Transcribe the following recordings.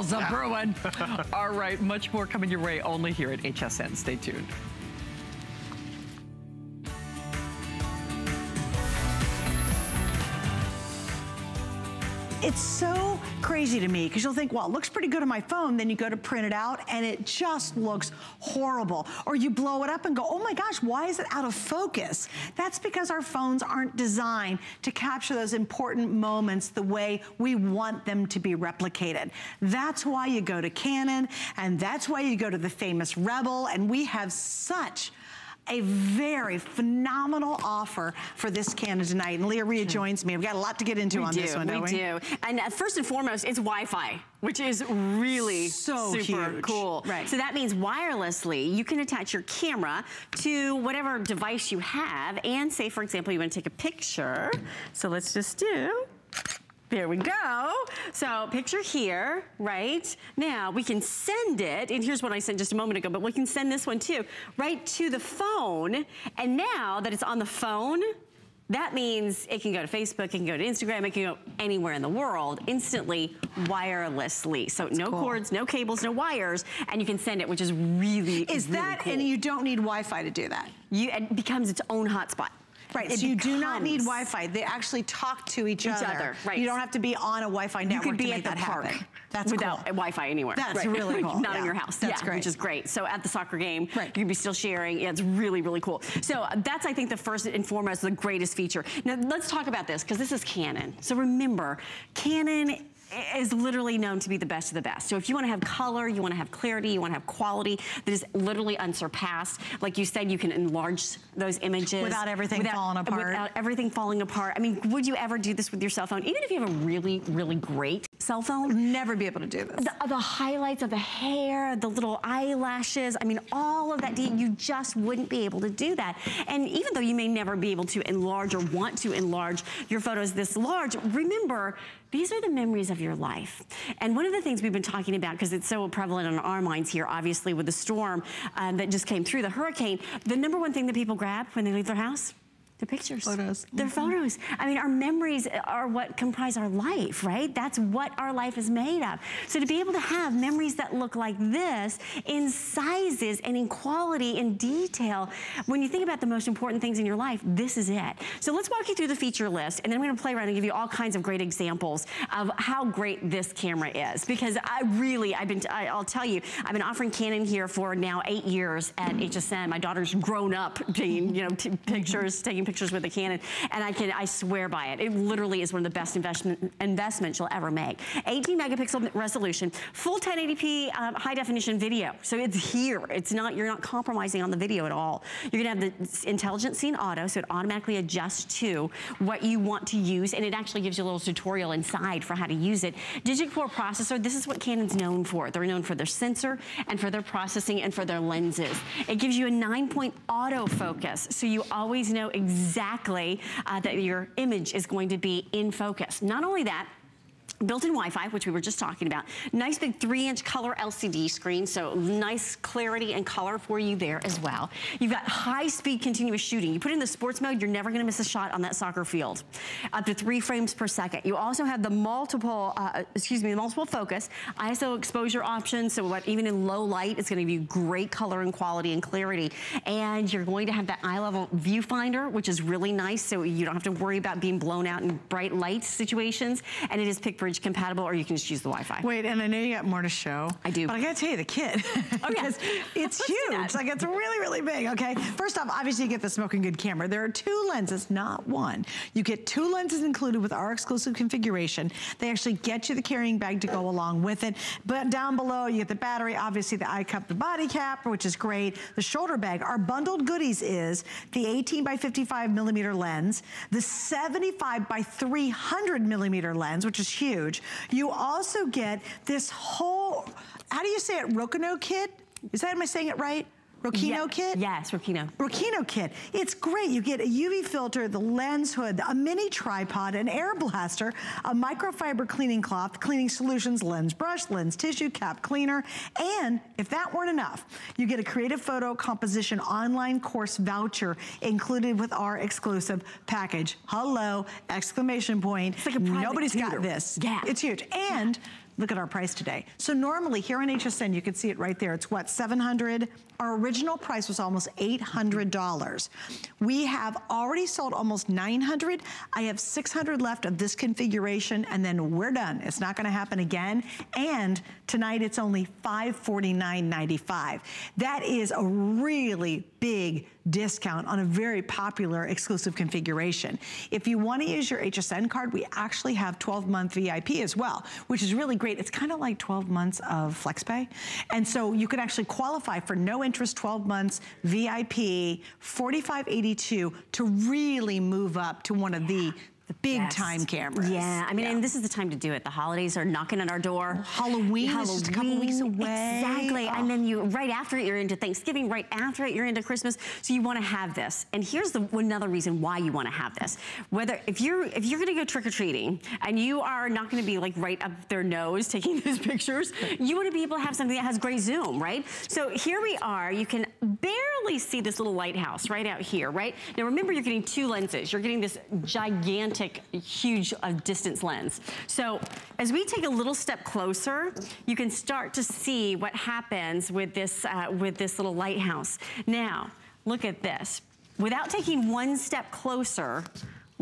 The Bruin. All right, much more coming your way only here at HSN. Stay tuned. It's so crazy to me because you'll think, well, it looks pretty good on my phone. Then you go to print it out and it just looks horrible. Or you blow it up and go, oh my gosh, why is it out of focus? That's because our phones aren't designed to capture those important moments the way we want them to be replicated. That's why you go to Canon and that's why you go to the famous Rebel and we have such a very phenomenal offer for this Canon tonight. And Leah Rhea joins me. We've got a lot to get into we on do, this one, don't we, we? do. And uh, first and foremost, it's Wi-Fi, which is really so super huge. cool. Right. So that means wirelessly, you can attach your camera to whatever device you have. And say, for example, you want to take a picture. So let's just do there we go. So picture here, right? Now we can send it, and here's what I sent just a moment ago, but we can send this one too, right to the phone. And now that it's on the phone, that means it can go to Facebook, it can go to Instagram, it can go anywhere in the world instantly, wirelessly. So no cool. cords, no cables, no wires, and you can send it, which is really, Is really that, cool. and you don't need Wi-Fi to do that? You, it becomes its own hotspot. Right, so you do not need Wi-Fi. They actually talk to each, Each other, right. You don't have to be on a Wi-Fi You network could be to at make the that park happen. That's without cool. Wi-Fi anywhere. That's really cool, Not yeah. in your house. That's yeah, great. Which is great. So at the soccer game, Right. you can be still sharing. Yeah, it's really, really cool. So that's, I think, the first and foremost, the greatest feature. Now, let's talk about this, because this is Canon. So remember, Canon is literally known to be the best of the best. So if you wanna have color, you wanna have clarity, you wanna have quality that is literally unsurpassed. Like you said, you can enlarge those images. Without everything falling apart. Without everything falling apart. I mean, would you ever do this with your cell phone? Even if you have a really, really great cell phone, Never be able to do this. the, the highlights of the hair, the little eyelashes, I mean, all of that, you just wouldn't be able to do that. And even though you may never be able to enlarge or want to enlarge your photos this large, remember, these are the memories of your life. And one of the things we've been talking about, because it's so prevalent in our minds here, obviously with the storm um, that just came through, the hurricane, the number one thing that people grab when they leave their house? The pictures. Photos. They're mm-hmm. photos. I mean, our memories are what comprise our life, right? That's what our life is made of. So to be able to have memories that look like this in sizes and in quality and detail, when you think about the most important things in your life, this is it. So let's walk you through the feature list, and then I'm gonna play around and give you all kinds of great examples of how great this camera is. Because I really, I've been, I, I'll tell you, I've been offering Canon here for now eight years at HSN. My daughter's grown up taking, you know, pictures, taking pictures with a Canon, and I can, I swear by it. It literally is one of the best investment investments you'll ever make. 18 megapixel resolution, full 1080p um, high definition video. So it's here. It's not, you're not compromising on the video at all. You're gonna have the intelligent scene auto, so it automatically adjusts to what you want to use, and it actually gives you a little tutorial inside for how to use it. DIGIC 4 processor, this is what Canon's known for. They're known for their sensor and for their processing and for their lenses. It gives you a nine-point autofocus, so you always know exactly uh, that your image is going to be in focus. Not only that, Built-in Wi-Fi, which we were just talking about. Nice big three-inch color LCD screen, so nice clarity and color for you there as well. You've got high-speed continuous shooting. You put it in the sports mode, you're never gonna miss a shot on that soccer field. Up to three frames per second. You also have the multiple, uh, excuse me, the multiple focus, ISO exposure options, so what even in low light, it's gonna give you great color and quality and clarity. And you're going to have that eye-level viewfinder, which is really nice, so you don't have to worry about being blown out in bright light situations. And it is Compatible, or you can just use the Wi-Fi. Wait, and I know you got more to show. I do. But I gotta tell you, the kit. Oh, because it's huge. Like, it's really, really big, okay? First off, obviously, you get the smoking good camera. There are two lenses, not one. You get two lenses included with our exclusive configuration. They actually get you the carrying bag to go along with it. But down below, you get the battery, obviously, the eye cup, the body cap, which is great. The shoulder bag. Our bundled goodies is the 18 by 55 millimeter lens, the 75 by 300 millimeter lens, which is huge. You also get this whole, how do you say it, Rokinon kit? Is that, am I saying it right? Rokinon Yeah. kit? Yes, Rokinon. Rokinon kit. It's great. You get a UV filter, the lens hood, a mini tripod, an air blaster, a microfiber cleaning cloth, cleaning solutions, lens brush, lens tissue, cap cleaner, and if that weren't enough, you get a creative photo composition online course voucher included with our exclusive package. Hello, exclamation point. It's like a private Nobody's tutor. got this. Yeah. It's huge. And look at our price today. So normally here on HSN, you can see it right there. It's what, 700? Our original price was almost $800. We have already sold almost 900. I have 600 left of this configuration and then we're done. It's not gonna happen again. And tonight it's only $549.95. That is a really big discount on a very popular exclusive configuration. If you wanna use your HSN card, we actually have 12 month VIP as well, which is really great. It's kind of like 12 months of FlexPay. And so you can actually qualify for no interest 12 months, VIP, 4582 to really move up to one of the big Best. time cameras. Yeah, I mean, yeah. and this is the time to do it. The holidays are knocking at our door. Halloween, Halloween is just a couple weeks away. Exactly, oh. and then you, right after it, you're into Thanksgiving, right after it, you're into Christmas, so you wanna have this. And here's the another reason why you wanna have this. Whether, if you're, if you're gonna go trick-or-treating, and you are not gonna be like right up their nose taking those pictures, you wanna be able to have something that has great zoom, right? So here we are, you can barely see this little lighthouse right out here, right? Now remember, you're getting two lenses. You're getting this gigantic gigantic, huge uh, distance lens. So as we take a little step closer, you can start to see what happens with this, uh, with this little lighthouse. Now, look at this. Without taking one step closer,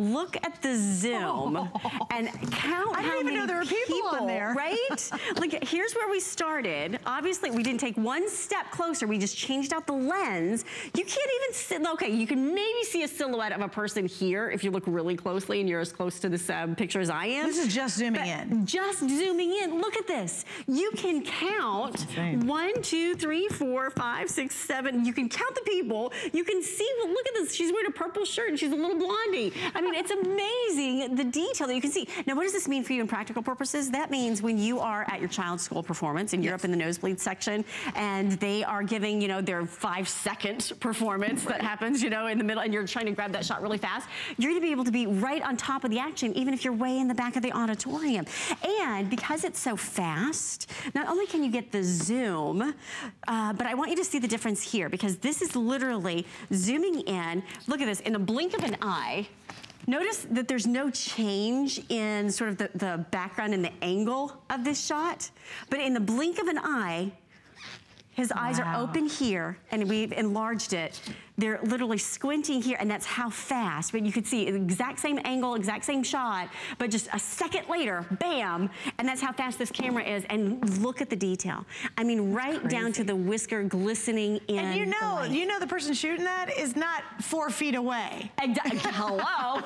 look at the zoom oh. and count I didn't even know there were people, people on there. Right? Look, here's where we started. Obviously, we didn't take one step closer. We just changed out the lens. You can't even see, okay, you can maybe see a silhouette of a person here if you look really closely and you're as close to this um, picture as I am. This is just zooming in. Just zooming in. Look at this. You can count one, two, three, four, five, six, seven. You can count the people. You can see, well, look at this. She's wearing a purple shirt and she's a little blondie. I mean, mean, it's amazing the detail that you can see. Now, what does this mean for you in practical purposes? That means when you are at your child's school performance and you're yes. up in the nosebleed section and they are giving, you know, their five second performance right. that happens, you know, in the middle and you're trying to grab that shot really fast, you're gonna be able to be right on top of the action, even if you're way in the back of the auditorium. And because it's so fast, not only can you get the zoom, uh, but I want you to see the difference here because this is literally zooming in. Look at this, in a blink of an eye, Notice that there's no change in sort of the, the background and the angle of this shot, but in the blink of an eye, his eyes are open here, and we've enlarged it. They're literally squinting here, and that's how fast. But you can see the exact same angle, exact same shot, but just a second later, bam, and that's how fast this camera is. And look at the detail. I mean, right down to the whisker glistening in And you know, you know the person shooting that is not four feet away. Uh, hello.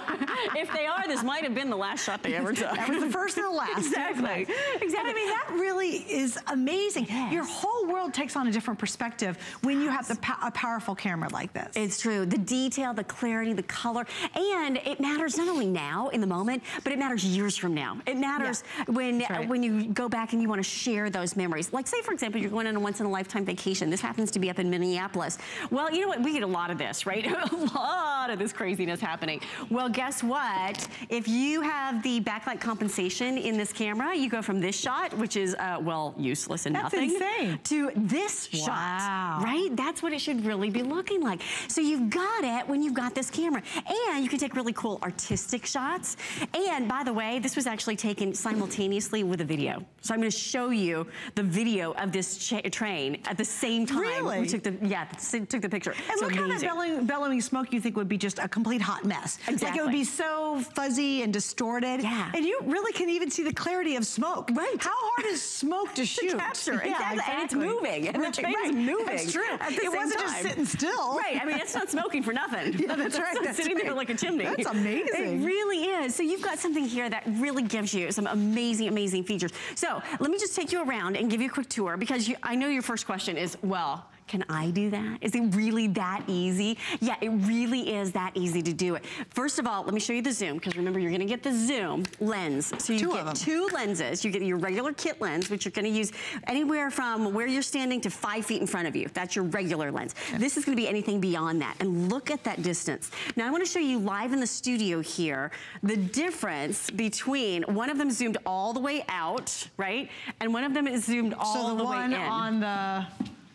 if they are, this might have been the last shot they ever took. that was the first and the last. exactly. Exactly. I mean, that really is amazing. Yes. Your whole world takes on a different perspective when you have the, a powerful camera like this. It's true. The detail, the clarity, the color, and it matters not only now in the moment, but it matters years from now. It matters yeah. when right. when you go back and you want to share those memories. Like say, for example, you're going on a once in a lifetime vacation. This happens to be up in Minneapolis. Well, you know what? We get a lot of this, right? a lot of this craziness happening. Well, guess what? If you have the backlight compensation in this camera, you go from this shot, which is, uh, well, useless and That's nothing, insane. to this wow. shot, right? That's what it should really be looking like. So you've got it when you've got this camera. And you can take really cool artistic shots. And by the way, this was actually taken simultaneously with a video. So I'm gonna show you the video of this train at the same time. Really? We took the, yeah, took the picture. And so look amazing. how that bellowing, bellowing smoke you think would be just a complete hot mess. Exactly. Like it would be so fuzzy and distorted. Yeah. And you really can even see the clarity of smoke. Right. How hard is smoke to shoot? to capture, yeah, exactly. exactly. And it's moving. And right, the train right. moving. That's true. it wasn't time. just sitting still. Right. I mean, it's not smoking for nothing. Yeah, that's right. That's sitting right. there like a chimney. That's amazing. It really is. So you've got something here that really gives you some amazing, amazing features. So let me just take you around and give you a quick tour because you, I know your first question is, well, can I do that? Is it really that easy? Yeah, it really is that easy to do it. First of all, let me show you the zoom, because remember, you're gonna get the zoom lens. So you two get two lenses. You get your regular kit lens, which you're gonna use anywhere from where you're standing to five feet in front of you. That's your regular lens. Okay. This is gonna be anything beyond that. And look at that distance. Now I wanna show you live in the studio here, the difference between, one of them zoomed all the way out, right? And one of them is zoomed all so the, the way in. So the one on the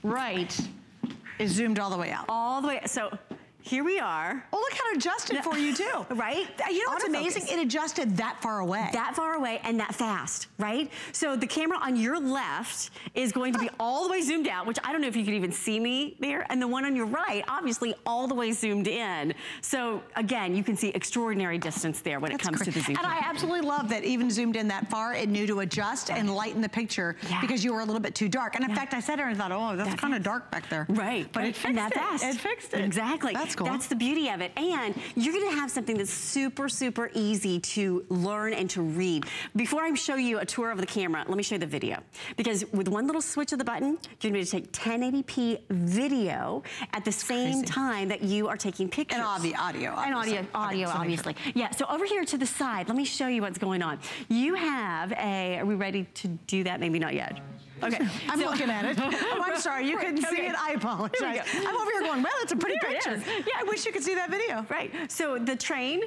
right is zoomed all the way out. All the way, so here we are. Oh, look how it adjusted for you too. Right? You know what's amazing? It adjusted that far away. that far away and that fast, right? So the camera on your left is going to be all the way zoomed out, which I don't know if you can even see me there, and the one on your right, obviously all the way zoomed in. So again, you can see extraordinary distance there when That's it comes great. to the zoom. And I absolutely love that even zoomed in that far, it knew to adjust and lighten the picture Yeah. because you were a little bit too dark. And in Yeah. fact, I said it and I thought, oh, that's That kind of dark back there. Right. But right. it fixed and that it. fast. It fixed it. Exactly. That's cool. That's the beauty of it. And you're gonna have something that's super, super easy to learn and to read. Before I show you a tour of the camera, let me show you the video. Because with one little switch of the button, you're gonna be able to take 1080p video at the same crazy. time that you are taking pictures. And audio, audio, And audio, obviously. audio, Okay, so make obviously. Yeah, so over here to the side, let me show you what's going on. You have a, are we ready to do that? Maybe not yet. Okay. I'm so- looking at it. Oh, I'm sorry, you couldn't see it. I apologize. Here we go. I'm over here going, well, it's a pretty There picture. Yeah, I wish you could see that video. Right. So the train.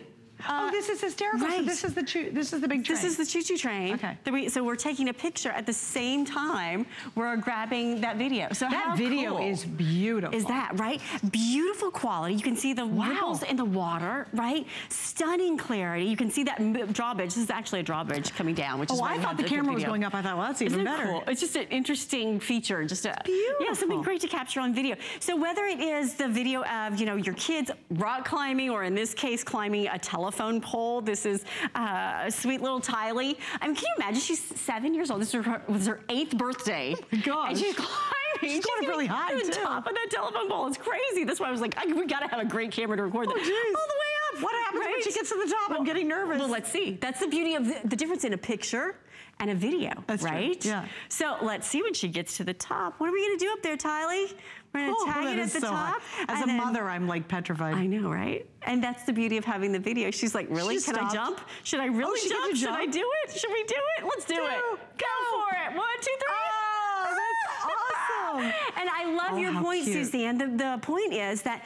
Oh, uh, this is hysterical. So this is the choo- this is the big train. This is the choo-choo train. Okay. that we- so we're taking a picture at the same time we're grabbing that video. So that how video cool is beautiful. Is that right? Beautiful quality. You can see the Wow. ripples in the water, right? Stunning clarity. You can see that drawbridge. This is actually a drawbridge coming down, which is Oh, why I thought the camera was going up. I thought, well, that's even Isn't it better. cool? It's just an interesting feature. Just a yeah, something great to capture on video. So whether it is the video of you know your kids rock climbing, or in this case climbing a telephone pole, this is uh, sweet little Tylee. I mean, can you imagine? She's seven years old. This was her, was her eighth birthday. my gosh. And she's climbing. She's going up really high, to the top of that telephone pole. It's crazy. That's why I was like, I, we gotta have a great camera to record that. Oh, geez. All the way up. What happens when she gets to the top? I'm getting nervous. Well, let's see. That's the beauty of the, the difference in a picture and a video, That's true. right? Yeah. So let's see when she gets to the top. What are we gonna do up there, Tylee? We're gonna Oh, tag it at the so top. hot. As a then- mother, I'm like petrified. I know, right? And that's the beauty of having the video. She's like, really? She Can I jump? Should I really oh, gets jump? Should I do it? Should we do it? Let's do, Do. it. Go, for it. One, two, three. Oh, that's awesome. And I love Oh, your point, cute. Suzanne. The, the point is that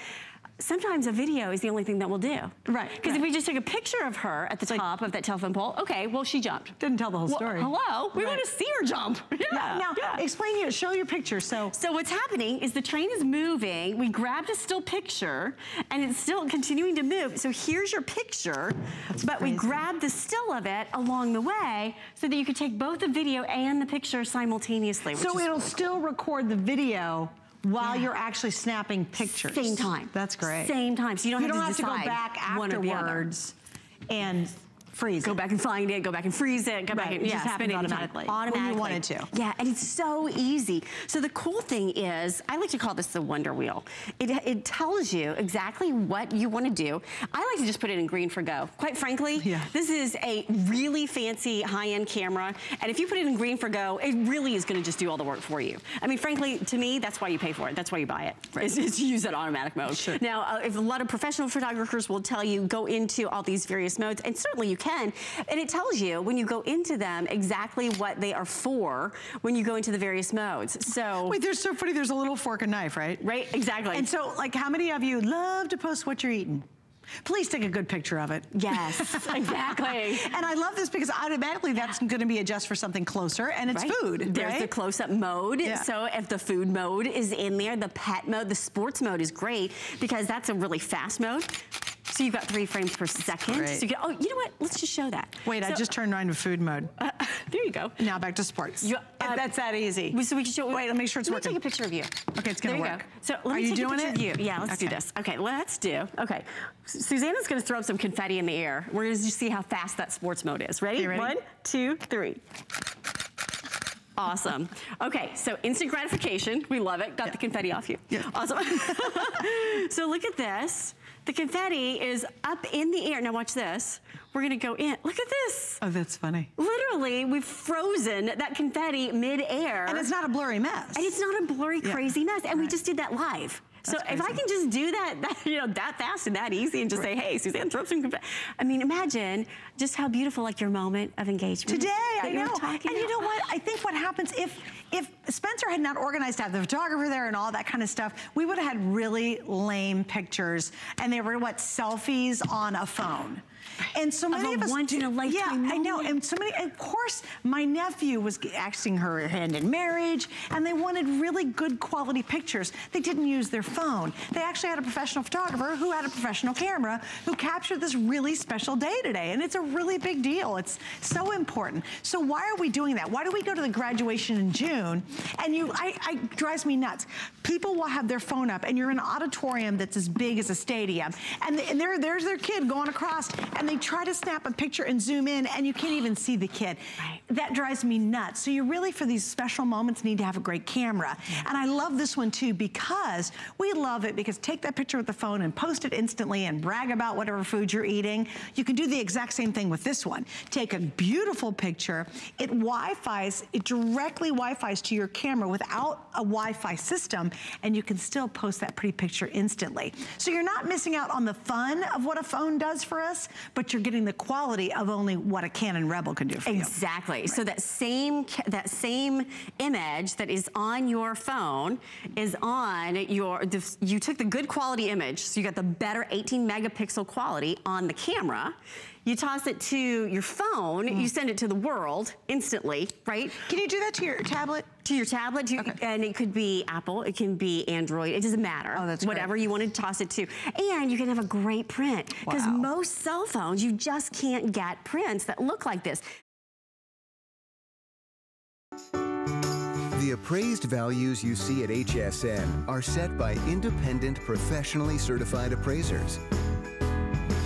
sometimes a video is the only thing that we'll do. Right, Because right. if we just took a picture of her at the like- top of that telephone pole, okay, well, she jumped. Didn't tell the whole Well, story. hello? We Right. want to see her jump. Yeah. Now, yeah. explain here. Show your picture. So, So what's happening is the train is moving. We grabbed a still picture and it's still continuing to move. So here's your picture, but we grabbed the still of it along the way so that you could take both the video and the picture simultaneously. so it'll still record the video while Yeah. you're actually snapping pictures. Same time. That's great. Same time. So you don't you have don't to have to go back one or the other. afterwards and freeze Go it. back and find it, go back and freeze it, go back Right, and it yeah, just spin it anytime. automatically, when you Automatically. wanted to. Yeah, and it's so easy. So the cool thing is, I like to call this the wonder wheel. It, it tells you exactly what you want to do. I like to just put it in green for go. Quite frankly, Yeah. this is a really fancy high-end camera, and if you put it in green for go, it really is going to just do all the work for you. I mean, frankly, to me, that's why you pay for it. That's why you buy it. it. Is, is to use that automatic mode. Sure. Now, uh, if a lot of professional photographers will tell you go into all these various modes, and certainly you can, and it tells you when you go into them exactly what they are for when you go into the various modes. So, Wait, there's so funny. There's a little fork and knife, right? right, exactly. And so, like, how many of you love to post what you're eating? Please take a good picture of it. yes, exactly. And I love this because automatically that's going to be adjust for something closer, and it's Right. food. There's right? the close-up mode. Yeah. So if the food mode is in there, the pet mode, the sports mode is great because that's a really fast mode. So you've got three frames per second. great. So you get, oh, you know what? Let's just show that. Wait, I just turned mine to food mode. uh, there you go. now back to sports. You- uh, that's that easy. So we can show. Wait, let me make sure it's let working. me take a picture of you. Okay, it's gonna there you work. Go. So let Are me you take a picture it? of you. Yeah, let's do this. Okay, let's do. Okay, Susanna's going to throw up some confetti in the air. We're going to just see how fast that sports mode is. Ready? Ready? One, two, three. Awesome. Okay, so instant gratification. We love it. Got the confetti off you. Yeah. Awesome. so look at this. The confetti is up in the air. Now watch this. We're gonna go in. Look at this. Oh, that's funny. Literally, we've frozen that confetti mid-air. And it's not a blurry mess. And it's not a blurry, Yeah. crazy mess. And we just did that live. So if I can just do that, that, you know, that fast and that easy and just say, hey, Suzanne, throw up some confetti. I mean, imagine just how beautiful like your moment of engagement. Today, I know. And you know what? I think what happens if if Spencer had not organized to have the photographer there and all that kind of stuff, we would have had really lame pictures, and they were what selfies on a phone. And so many of, of, us once do, in a lifetime. Yeah, I know. And so many. Of course, my nephew was asking her hand in marriage, and they wanted really good quality pictures. They didn't use their phone. They actually had a professional photographer who had a professional camera who captured this really special day today, and it's a really big deal. It's so important. So why are we doing that? Why do we go to the graduation in June? And you, I, I drives me nuts. People will have their phone up, and you're in an auditorium that's as big as a stadium, and, and there, there's their kid going across, and they try to snap a picture and zoom in, and you can't even see the kid. Right. That drives me nuts. So you really, for these special moments, need to have a great camera. And I love this one too because we love it because take that picture with the phone and post it instantly and brag about whatever food you're eating. You can do the exact same thing with this one. Take a beautiful picture. It Wi-Fi's, it directly Wi-Fi's to your camera without a Wi-Fi system, and you can still post that pretty picture instantly. So you're not missing out on the fun of what a phone does for us, but you're getting the quality of only what a Canon Rebel can do for exactly. you. Exactly. So that same that same image that is on your phone is on your, you took the good quality image, so you got the better 18 megapixel quality on the camera, you toss it to your phone, mm. you send it to the world instantly, right? Can you do that to your tablet? To your tablet, to, okay. and it could be Apple, it can be Android, it doesn't matter. Oh, that's Whatever great. you want to toss it to. And you can have a great print. Because wow. most cell phones, you just can't get prints that look like this. The appraised values you see at HSN are set by independent, professionally certified appraisers.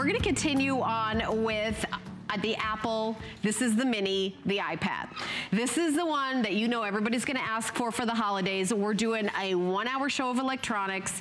We're going to continue on with uh, the Apple, this is the mini, the iPad. This is the one that you know everybody's gonna ask for for the holidays. We're doing a one hour show of electronics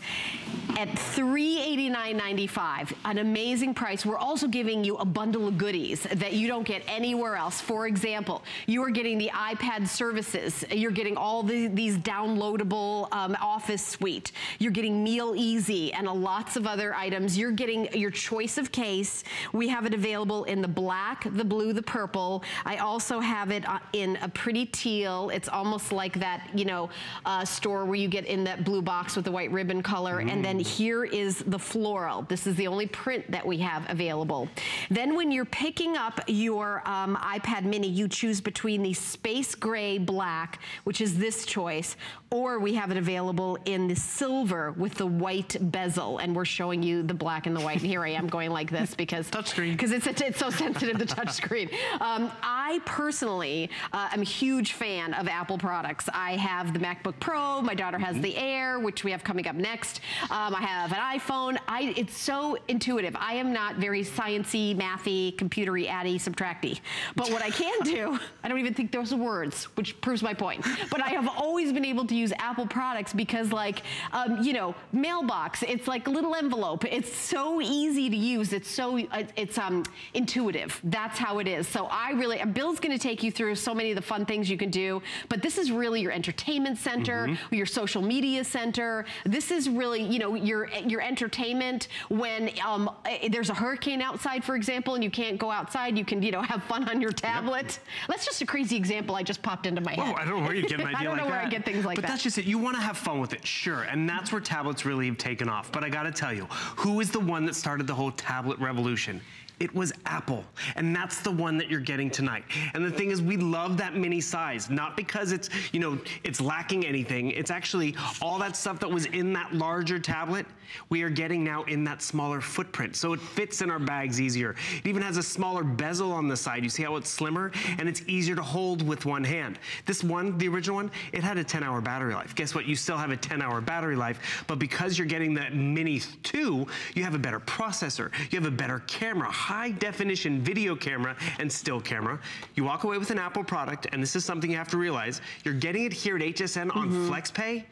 at $389.95, an amazing price. We're also giving you a bundle of goodies that you don't get anywhere else. For example, you are getting the iPad services. You're getting all the, these downloadable um, office suite. You're getting Meal Easy and a lots of other items. You're getting your choice of case. We have it available in the black black, the blue, the purple. I also have it uh, in a pretty teal. It's almost like that, you know, uh, store where you get in that blue box with the white ribbon color. Mm. And then mm. here is the floral. This is the only print that we have available. Then when you're picking up your um, iPad mini, you choose between the space gray black, which is this choice, or we have it available in the silver with the white bezel. And we're showing you the black and the white. And here I am going like this because touchscreen because it's, it's so sensitive of the touchscreen. Um, I personally uh, am a huge fan of Apple products. I have the MacBook Pro. My daughter has the Air, which we have coming up next. Um, I have an iPhone. I, it's so intuitive. I am not very sciencey, mathy, computery, addy, subtracty. But what I can do, I don't even think those are words, which proves my point. But I have always been able to use Apple products because like, um, you know, mailbox, it's like a little envelope. It's so easy to use. It's so, it's um, intuitive that's how it is. So I really, Bill's gonna take you through so many of the fun things you can do, but this is really your entertainment center, mm -hmm. your social media center. This is really, you know, your, your entertainment when um, eh, there's a hurricane outside, for example, and you can't go outside, you can, you know, have fun on your tablet. Yep. That's just a crazy example I just popped into my head. Oh, I don't know where you get an idea I don't like know where that. I get things like but that. But that's just it. You want to have fun with it, sure. And that's where tablets really have taken off. But I got to tell you, who is the one that started the whole tablet revolution? It was Apple. And that's the one that you're getting tonight. And the thing is, we love that mini size, not because it's, you know, it's lacking anything. It's actually all that stuff that was in that larger tablet, we are getting now in that smaller footprint. So it fits in our bags easier. It even has a smaller bezel on the side. You see how it's slimmer? And it's easier to hold with one hand. This one, the original one, it had a 10 hour battery life. Guess what? You still have a 10 hour battery life, but because you're getting that Mini 2, you have a better processor. You have a better camera, high definition video camera and still camera. You walk away with an Apple product, and this is something you have to realize, you're getting it here at HSN on Mm-hmm. FlexPay.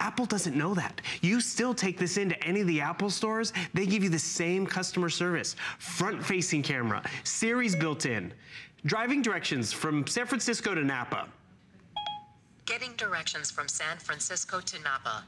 Apple doesn't know that. You still take this into any of the Apple stores, they give you the same customer service. Front-facing camera, Siri's built in. Driving directions from San Francisco to Napa. Getting directions from San Francisco to Napa.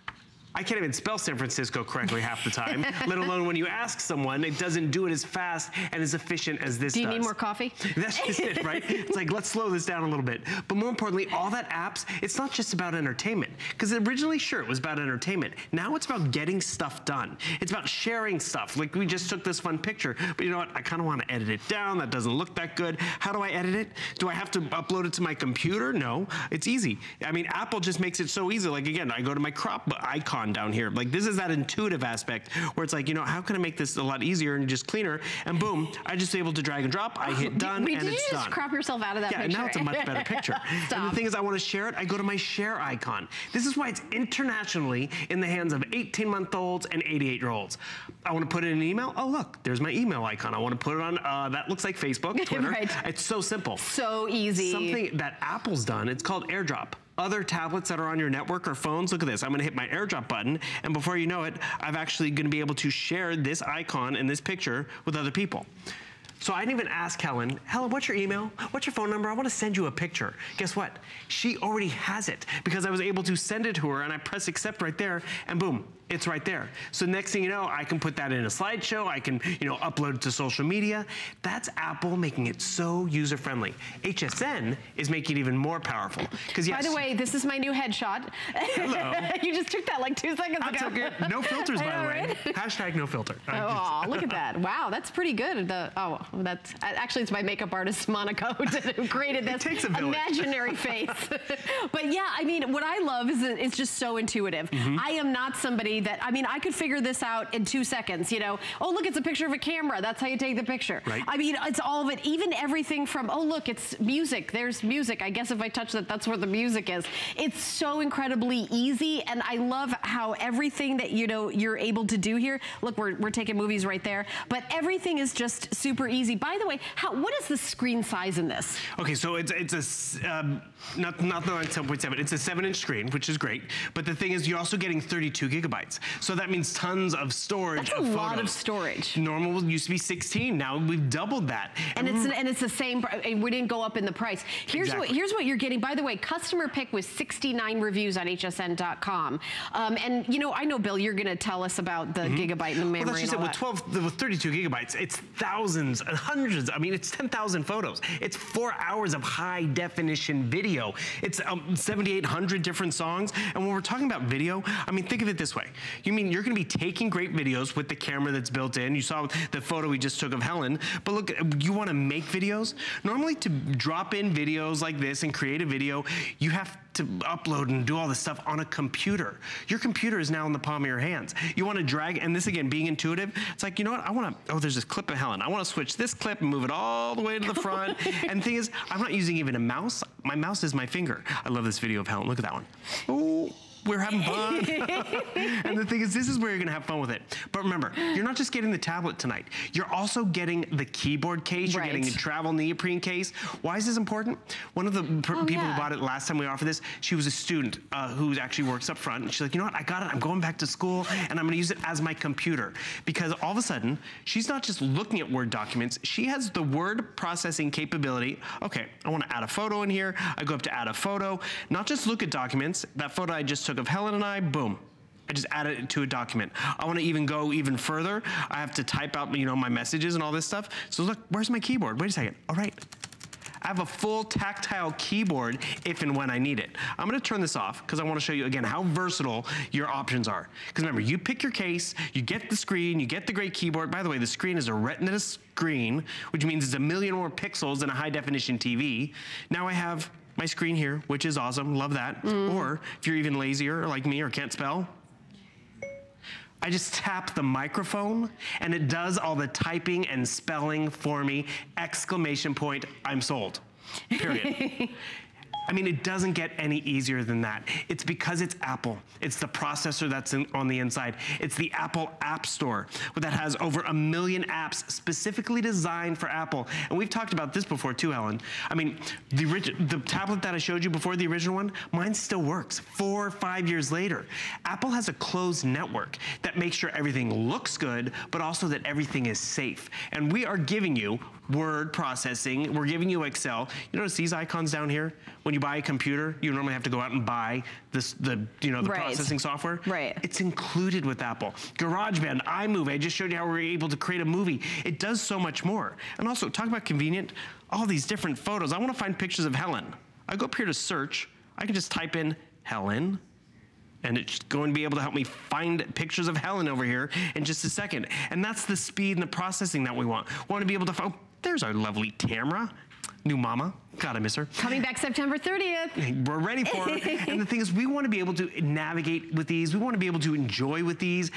I can't even spell San Francisco correctly half the time, let alone when you ask someone, it doesn't do it as fast and as efficient as this Do you does. need more coffee? That's just it, right? It's like, let's slow this down a little bit. But more importantly, all that apps, it's not just about entertainment. Because originally, sure, it was about entertainment. Now it's about getting stuff done. It's about sharing stuff. Like we just took this fun picture, but you know what? I kind of want to edit it down. That doesn't look that good. How do I edit it? Do I have to upload it to my computer? No, it's easy. I mean, Apple just makes it so easy. Like again, I go to my crop icon down here. Like this is that intuitive aspect where it's like, you know, how can I make this a lot easier and just cleaner? And boom, I just able to drag and drop. I hit done Wait, and did it's you just done. crop yourself out of that yeah, picture? now it's a much better picture. and the thing is, I want to share it. I go to my share icon. This is why it's internationally in the hands of 18-month-olds and 88-year-olds. I want to put it in an email. Oh, look, there's my email icon. I want to put it on, uh, that looks like Facebook, Twitter. Right. It's so simple. So easy. Something that Apple's done, it's called AirDrop. Other tablets that are on your network or phones, look at this. I'm gonna hit my AirDrop button, and before you know it, I'm actually gonna be able to share this icon and this picture with other people. So I didn't even ask Helen, Helen, what's your email? What's your phone number? I wanna send you a picture. Guess what? She already has it because I was able to send it to her and I press accept right there and boom, it's right there. So next thing you know, I can put that in a slideshow. I can, you know, upload it to social media. That's Apple making it so user-friendly. HSN is making it even more powerful. Because yes, By the way, this is my new headshot. Hello. you just took that like two seconds I ago. took it. No filters, by know, the way. right? Hashtag no filter. Oh, look at that. Wow, that's pretty good. The Oh, that's actually, it's my makeup artist, Monica, who created this takes a village. imaginary face. but yeah, I mean, what I love is it's just so intuitive. Mm-hmm. I am not somebody that, I mean, I could figure this out in two seconds, you know? Oh, look, it's a picture of a camera. That's how you take the picture. Right. I mean, it's all of it, even everything from, oh, look, it's music. There's music. I guess if I touch that, that's where the music is. It's so incredibly easy, and I love how everything that, you know, you're able to do here, look, we're, we're taking movies right there, but everything is just super easy. By the way, how, what is the screen size in this? Okay, so it's it's a um, not not the 7.7. It's a seven-inch screen, which is great. But the thing is, you're also getting 32 gigabytes. So that means tons of storage. That's a of lot of storage. Normal used to be 16. Now we've doubled that. And it's and it's the same. and We didn't go up in the price. Here's what here's what you're getting. By the way, customer pick was 69 reviews on HSN.com. Um, and you know, I know Bill, you're going to tell us about the gigabyte and the memory. Well, that's just it. and all With that. 12, with 32 gigabytes, it's thousands and hundreds. I mean, it's 10,000 photos. It's four hours of high definition video. It's um, 7,800 different songs. And when we're talking about video, I mean, think of it this way. You mean you're going to be taking great videos with the camera that's built in. You saw the photo we just took of Helen. But look, you want to make videos? Normally, to drop in videos like this and create a video, you have to upload and do all this stuff on a computer. Your computer is now in the palm of your hands. You want to drag, and this again, being intuitive, it's like, you know what, I want to, oh, there's this clip of Helen. I want to switch this clip and move it all the way to the front. and the thing is, I'm not using even a mouse. My mouse is my finger. I love this video of Helen. Look at that one. Oh, we're having fun. and the thing is, this is where you're gonna have fun with it. But remember, you're not just getting the tablet tonight. You're also getting the keyboard case. You're getting a travel neoprene case. Why is this important? One of the Oh, people yeah. who bought it last time we offered this, she was a student uh, who actually works up front. And she's like, you know what? I got it. I'm going back to school and I'm going to use it as my computer. Because all of a sudden, she's not just looking at Word documents. She has the word processing capability. Okay, I want to add a photo in here. I go up to add a photo. Not just look at documents. That photo I just took of Helen and I, boom. I just added it to a document. I want to even go even further. I have to type out, you know, my messages and all this stuff. So look, where's my keyboard? Wait a second. All right. I have a full tactile keyboard if and when I need it. I'm gonna turn this off because I wanna show you again how versatile your options are. Because remember, you pick your case, you get the screen, you get the great keyboard. By the way, the screen is a retina screen, which means it's a million more pixels than a high definition TV. Now I have my screen here, which is awesome, love that. Mm. Or if you're even lazier like me or can't spell, I just tap the microphone and it does all the typing and spelling for me. Exclamation point, I'm sold. Period. I mean, it doesn't get any easier than that. It's because it's Apple. It's the processor that's in, on the inside. It's the Apple App Store that has over a million apps specifically designed for Apple. And we've talked about this before too, Helen. I mean, the, the tablet that I showed you before, the original one, mine still works four or five years later. Apple has a closed network that makes sure everything looks good, but also that everything is safe. And we are giving you word processing. We're giving you Excel. You notice these icons down here? When you buy a computer, you normally have to go out and buy this, the, you know, the Right. processing software. Right. It's included with Apple. GarageBand, iMovie, I just showed you how we are able to create a movie. It does so much more. And also, talk about convenient, all these different photos. I wanna find pictures of Helen. I go up here to search. I can just type in Helen, and it's going to be able to help me find pictures of Helen over here in just a second. And that's the speed and the processing that we want. We want to be able to find, oh, there's our lovely Tamara, new mama. God, I miss her. Coming back September 30th. We're ready for it. and the thing is, we want to be able to navigate with these. We want to be able to enjoy with these.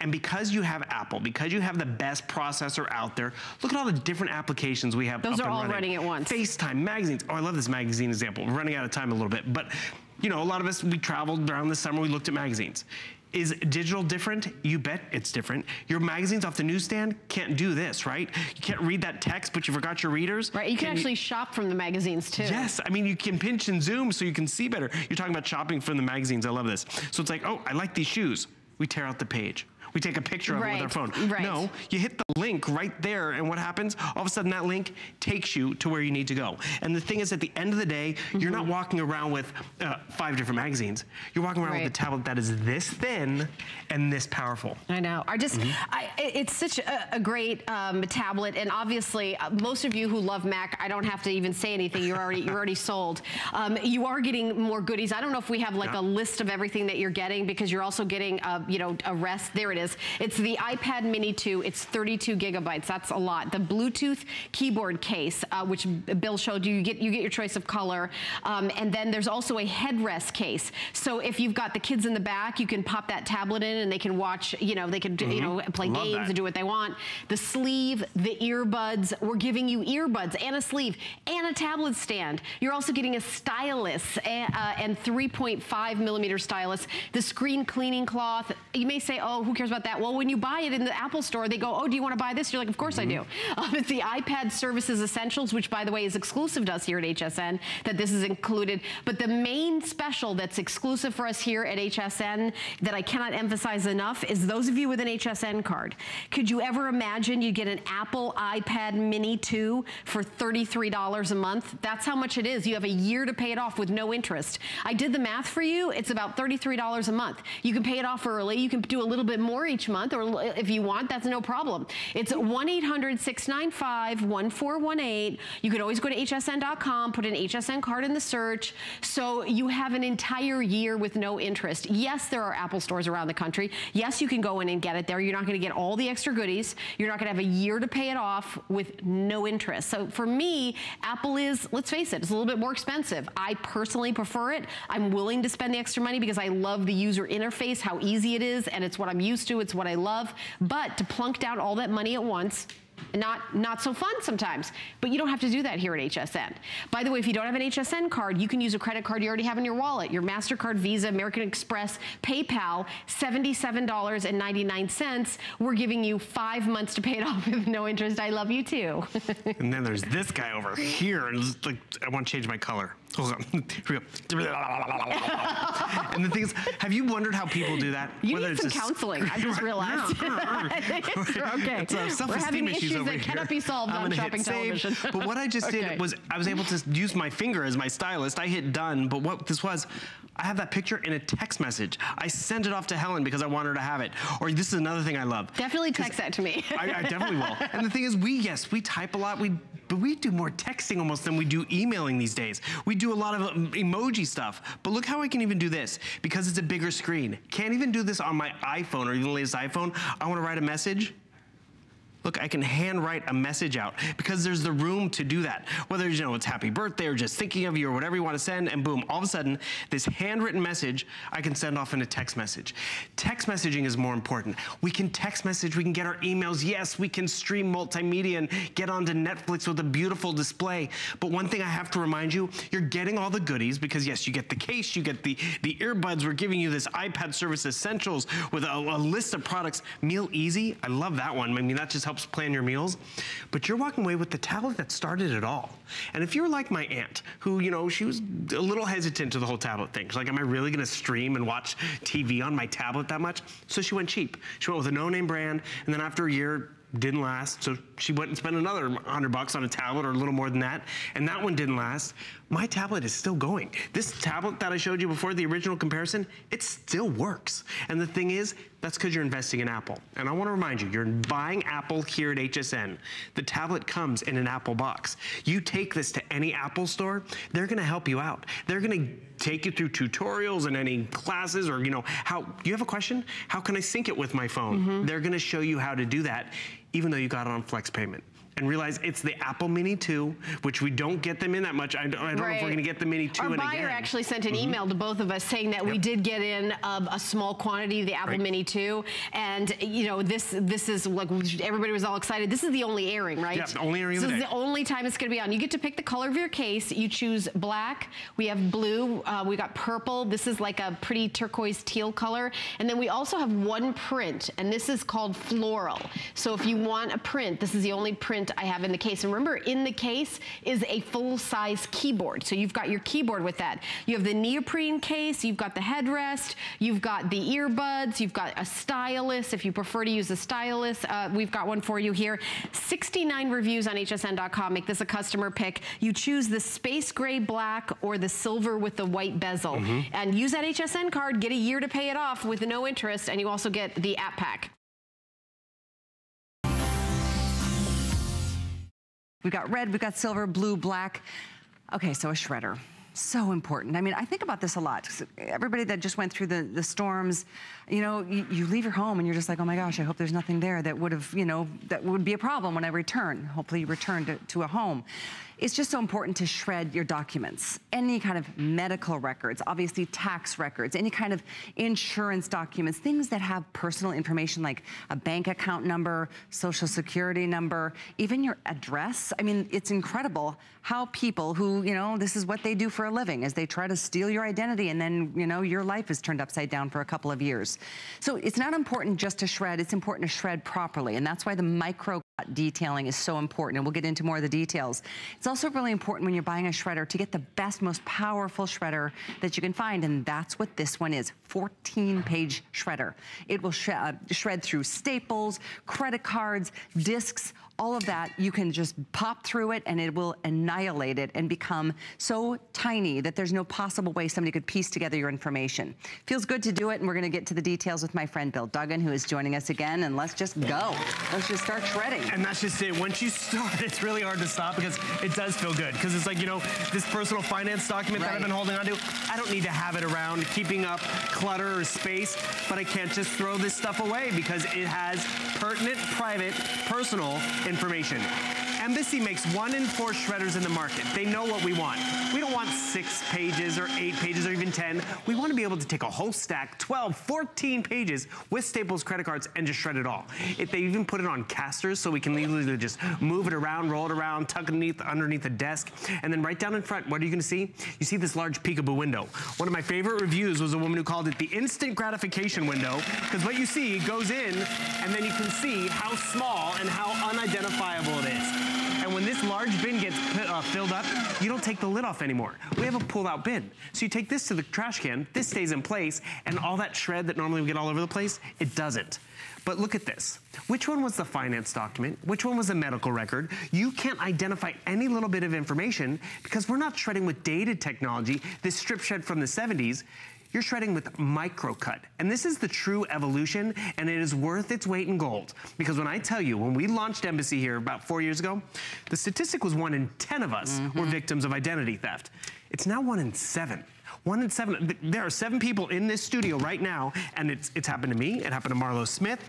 And because you have Apple, because you have the best processor out there, look at all the different applications we have. Those are all running. running at once. FaceTime, magazines. Oh, I love this magazine example. We're running out of time a little bit, but you know, a lot of us we traveled around this summer. We looked at magazines. Is digital different? You bet it's different. Your magazines off the newsstand can't do this, right? You can't read that text, but you forgot your readers. Right, you can actually shop from the magazines too. Yes, I mean, you can pinch and zoom so you can see better. You're talking about shopping from the magazines. I love this. So it's like, oh, I like these shoes. We tear out the page. We take a picture of it with our phone. right. No, you hit the link right there, and what happens? All of a sudden, that link takes you to where you need to go. And the thing is, at the end of the day, you're not walking around with uh, five different magazines. You're walking around Right. with a tablet that is this thin and this powerful. I know. I just, Mm-hmm. I, it's such a, a great um, tablet, and obviously, uh, most of you who love Mac, I don't have to even say anything. You're already, you're already sold. Um, you are getting more goodies. I don't know if we have like Yeah. a list of everything that you're getting because you're also getting, uh, you know, a rest. There it is. It's the iPad Mini 2. It's 32 gigabytes. That's a lot. The Bluetooth keyboard case, uh, which Bill showed you, you get you get your choice of color, um, and then there's also a headrest case. So if you've got the kids in the back, you can pop that tablet in, and they can watch. You know, they can do- you know play Mm-hmm. Love games that. and do what they want. The sleeve, the earbuds. We're giving you earbuds and a sleeve and a tablet stand. You're also getting a stylus and, uh, and 3.5 millimeter stylus. The screen cleaning cloth. You may say, oh, who cares about that? Well, when you buy it in the Apple store, they go, oh, do you want to buy this? You're like, of course I do. Mm-hmm. Um, it's the iPad Services Essentials, which by the way is exclusive to us here at HSN, that this is included. But the main special that's exclusive for us here at HSN that I cannot emphasize enough is those of you with an HSN card. Could you ever imagine you get an Apple iPad Mini 2 for $33 a month? That's how much it is. You have a year to pay it off with no interest. I did the math for you. It's about $33 a month. You can pay it off early. You can do a little bit more each month, or if you want, that's no problem. It's 1-800-695-1418. You could always go to hsn.com, put an HSN card in the search. So you have an entire year with no interest. Yes, there are Apple stores around the country. Yes, you can go in and get it there. You're not going to get all the extra goodies. You're not going to have a year to pay it off with no interest. So for me, Apple is, let's face it, it's a little bit more expensive. I personally prefer it. I'm willing to spend the extra money because I love the user interface, how easy it is, and it's what I'm used to, it's what I love. But to plunk down all that money at once, not not so fun sometimes but you don't have to do that here at hsn by the way if you don't have an hsn card you can use a credit card you already have in your wallet your mastercard visa american express paypal $77.99 we're giving you five months to pay it off with no interest i love you too And then there's this guy over here. And like, I want to change my color. Hold on. Here we go. and the thing is, have you wondered how people do that? you Whether need some counseling i just realized I think it's okay It's, uh, we're having issues issues that here. cannot be solved I'm on shopping television But what I just Okay. did was I was able to use my finger as my stylist. I hit done, but what this was, I have that picture in a text message. I sent it off to Helen because I want her to have it. Or this is another thing I love. definitely text that to me I, I definitely will. And the thing is, we yes, we type a lot. We but we do more texting almost than we do emailing these days. We do a lot of um, emoji stuff. But look how I can even do this because it's a bigger screen. Can't even do this on my iPhone or even the latest iPhone. I want to write a message. Look, I can handwrite a message out because there's the room to do that. Whether, you know, it's happy birthday or just thinking of you or whatever you want to send, and boom, all of a sudden, this handwritten message I can send off in a text message. Text messaging is more important. We can text message, we can get our emails. Yes, we can stream multimedia and get onto Netflix with a beautiful display. But one thing I have to remind you, you're getting all the goodies because yes, you get the case, you get the, the earbuds, we're giving you this iPad service essentials with a, a list of products. Meal Easy, I love that one. I mean, that just helps plan your meals. But you're walking away with the tablet that started it all. And if you're like my aunt, who, you know, she was a little hesitant to the whole tablet thing. She's like, am I really gonna stream and watch TV on my tablet that much? So she went cheap. She went with a no-name brand, and then after a year, didn't last. So she went and spent another 100 bucks on a tablet or a little more than that. And that one didn't last. My tablet is still going. This tablet that I showed you before, the original comparison, it still works. And the thing is, that's because you're investing in Apple. And I want to remind you, you're buying Apple here at HSN. The tablet comes in an Apple box. You take this to any Apple store, they're going to help you out. They're going to take you through tutorials and any classes or, you know, how, you have a question? How can I sync it with my phone? Mm-hmm. They're going to show you how to do that, even though you got it on flex payment and realize it's the Apple Mini 2, which we don't get them in that much. I don't, I don't know if we're going to get the Mini 2 Our in buyer again. actually sent an Mm-hmm. email to both of us saying that we did get in um, a small quantity of the Apple Right. Mini 2, and you know this this is like everybody was all excited. This is the only airing, right? Yeah, the only airing This the is the only time it's going to be on. You get to pick the color of your case. You choose black. We have blue. Uh, we got purple. This is like a pretty turquoise teal color, and then we also have one print, and this is called floral. So if you want a print, this is the only print I have in the case. And remember, in the case is a full-size keyboard. So you've got your keyboard with that. You have the neoprene case, you've got the headrest, you've got the earbuds, you've got a stylus. If you prefer to use a stylus, uh, we've got one for you here. 69 reviews on hsn.com. Make this a customer pick. You choose the space gray black or the silver with the white bezel. And use that HSN card, get a year to pay it off with no interest, and you also get the app pack. We've got red, we've got silver, blue, black. Okay, so a shredder. So important. I mean, I think about this a lot. Everybody that just went through the, the storms, you know, you, you leave your home and you're just like, oh my gosh, I hope there's nothing there that would have, you know, that would be a problem when I return. Hopefully you return to, to a home. It's just so important to shred your documents. Any kind of medical records, obviously tax records, any kind of insurance documents, things that have personal information like a bank account number, social security number, even your address. I mean, it's incredible how people who, you know, this is what they do for a living is they try to steal your identity and then, you know, your life is turned upside down for a couple of years. So it's not important just to shred, it's important to shred properly. And that's why the micro detailing is so important and we'll get into more of the details. It's also really important when you're buying a shredder to get the best, most powerful shredder that you can find and that's what this one is, 14 page shredder. It will sh uh, shred through staples, credit cards, discs, all of that, you can just pop through it and it will annihilate it and become so tiny that there's no possible way somebody could piece together your information. Feels good to do it and we're gonna get to the details with my friend Bill Duggan who is joining us again and let's just go. Let's just start shredding. And that's just it. Once you start, it's really hard to stop because it does feel good. Because it's like, you know, this personal finance document that I've been holding on to, I don't need to have it around keeping up clutter or space, but I can't just throw this stuff away because it has pertinent, private, personal information. Embassy makes one in four shredders in the market. They know what we want. We don't want six pages or eight pages or even 10. We want to be able to take a whole stack, 12, 14 pages with Staples credit cards and just shred it all. If they even put it on casters so we can easily just move it around, roll it around, tuck it underneath, underneath the desk. And then right down in front, what are you going to see? You see this large peekaboo window. One of my favorite reviews was a woman who called it the instant gratification window because what you see goes in and then you can see how small and how unidentifiable it is. When this large bin gets uh, filled up, you don't take the lid off anymore. We have a pull-out bin. So you take this to the trash can, this stays in place, and all that shred that normally would get all over the place, it doesn't. But look at this. Which one was the finance document? Which one was the medical record? You can't identify any little bit of information because we're not shredding with dated technology, this strip shred from the 70s. You're shredding with microcut. And this is the true evolution, and it is worth its weight in gold. Because when I tell you, when we launched Embassy here about four years ago, the statistic was one in 10 of us were mm-hmm. victims of identity theft. It's now one in seven. One in seven, there are seven people in this studio right now, and it's it's happened to me, it happened to Marlo Smith,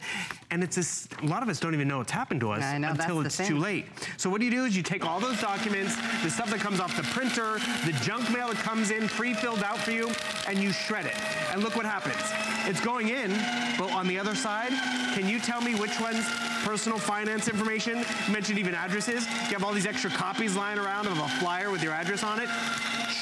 and it's this, a lot of us don't even know it's happened to us know, until it's too late. So what do you do is you take all those documents, the stuff that comes off the printer, the junk mail that comes in pre-filled out for you, and you shred it. And look what happens. It's going in, but on the other side, can you tell me which one's personal finance information? You mentioned even addresses. You have all these extra copies lying around of a flyer with your address on it.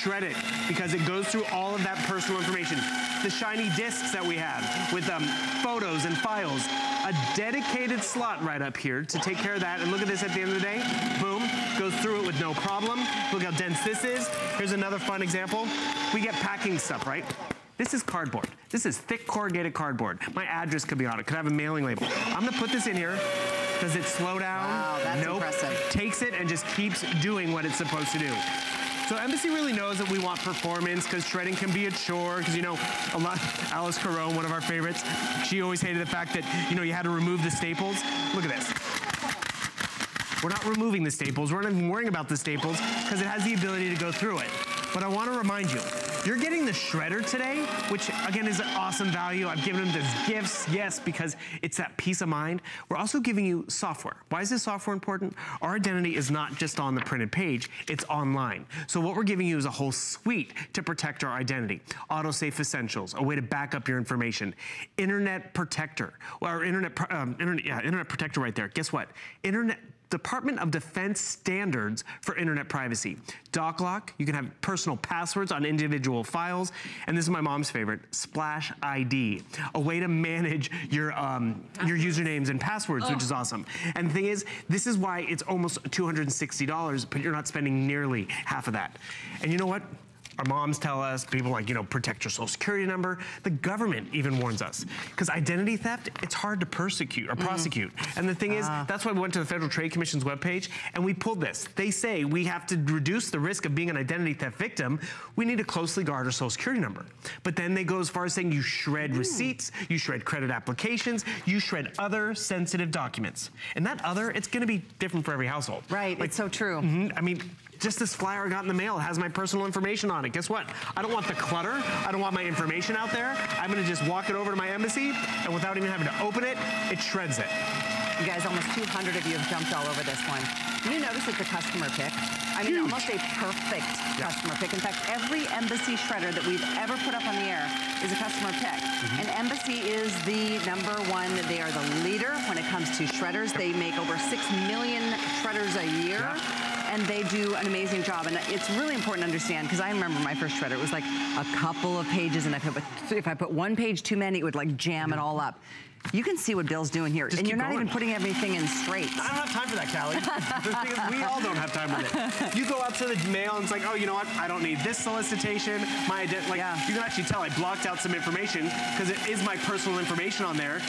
Shred it because it goes through all of that personal information. The shiny discs that we have with um, photos and files. A dedicated slot right up here to take care of that. And look at this at the end of the day. Boom, goes through it with no problem. Look how dense this is. Here's another fun example. We get packing stuff, right? This is cardboard. This is thick corrugated cardboard. My address could be on it. Could have a mailing label. I'm gonna put this in here. Does it slow down? Wow, that's nope. impressive. Takes it and just keeps doing what it's supposed to do. So Embassy really knows that we want performance because shredding can be a chore. Because you know, a lot. Alyce Caron, one of our favorites, she always hated the fact that you know you had to remove the staples. Look at this. We're not removing the staples. We're not even worrying about the staples because it has the ability to go through it. But I want to remind you, you're getting the shredder today, which again is an awesome value. I've given them as gifts, yes, because it's that peace of mind. We're also giving you software. Why is this software important? Our identity is not just on the printed page, it's online. So what we're giving you is a whole suite to protect our identity. Autosafe Essentials, a way to back up your information. Internet Protector, or Internet, um, Internet, yeah, Internet Protector right there. Guess what? Internet Department of Defense standards for internet privacy. DocLock, you can have personal passwords on individual files. And this is my mom's favorite, Splash ID, a way to manage your, um, your usernames and passwords, which is awesome. And the thing is, this is why it's almost $260, but you're not spending nearly half of that. And you know what? Our moms tell us, people like, you know, protect your social security number. The government even warns us. Because identity theft, it's hard to persecute or mm-hmm. prosecute. And the thing is, ah. that's why we went to the Federal Trade Commission's webpage and we pulled this. They say we have to reduce the risk of being an identity theft victim. We need to closely guard our social security number. But then they go as far as saying you shred mm. receipts, you shred credit applications, you shred other sensitive documents. And that other, it's gonna be different for every household. Right, it's so true. Mhm. I mean, just this flyer I got in the mail. It has my personal information on it. Guess what? I don't want the clutter. I don't want my information out there. I'm gonna just walk it over to my embassy, and without even having to open it, it shreds it. You guys, almost 200 of you have jumped all over this one. You notice it's a customer pick? I mean, Huge. almost a perfect customer pick. In fact, every Embassy shredder that we've ever put up on the air is a customer pick. Mm-hmm. And Embassy is the number one. They are the leader when it comes to shredders. They make over 6 million shredders a year. And they do an amazing job. And it's really important to understand because I remember my first shredder. It was like a couple of pages, and if I put, if I put one page too many, it would like jam it all up. You can see what Bill's doing here. Just and you're not going. even putting everything in straight. I don't have time for that, Callie. the thing is, we all don't have time with it. You go out to the mail and it's like, oh, you know what? I don't need this solicitation. My like, Yeah. you can actually tell I blocked out some information because it is my personal information on there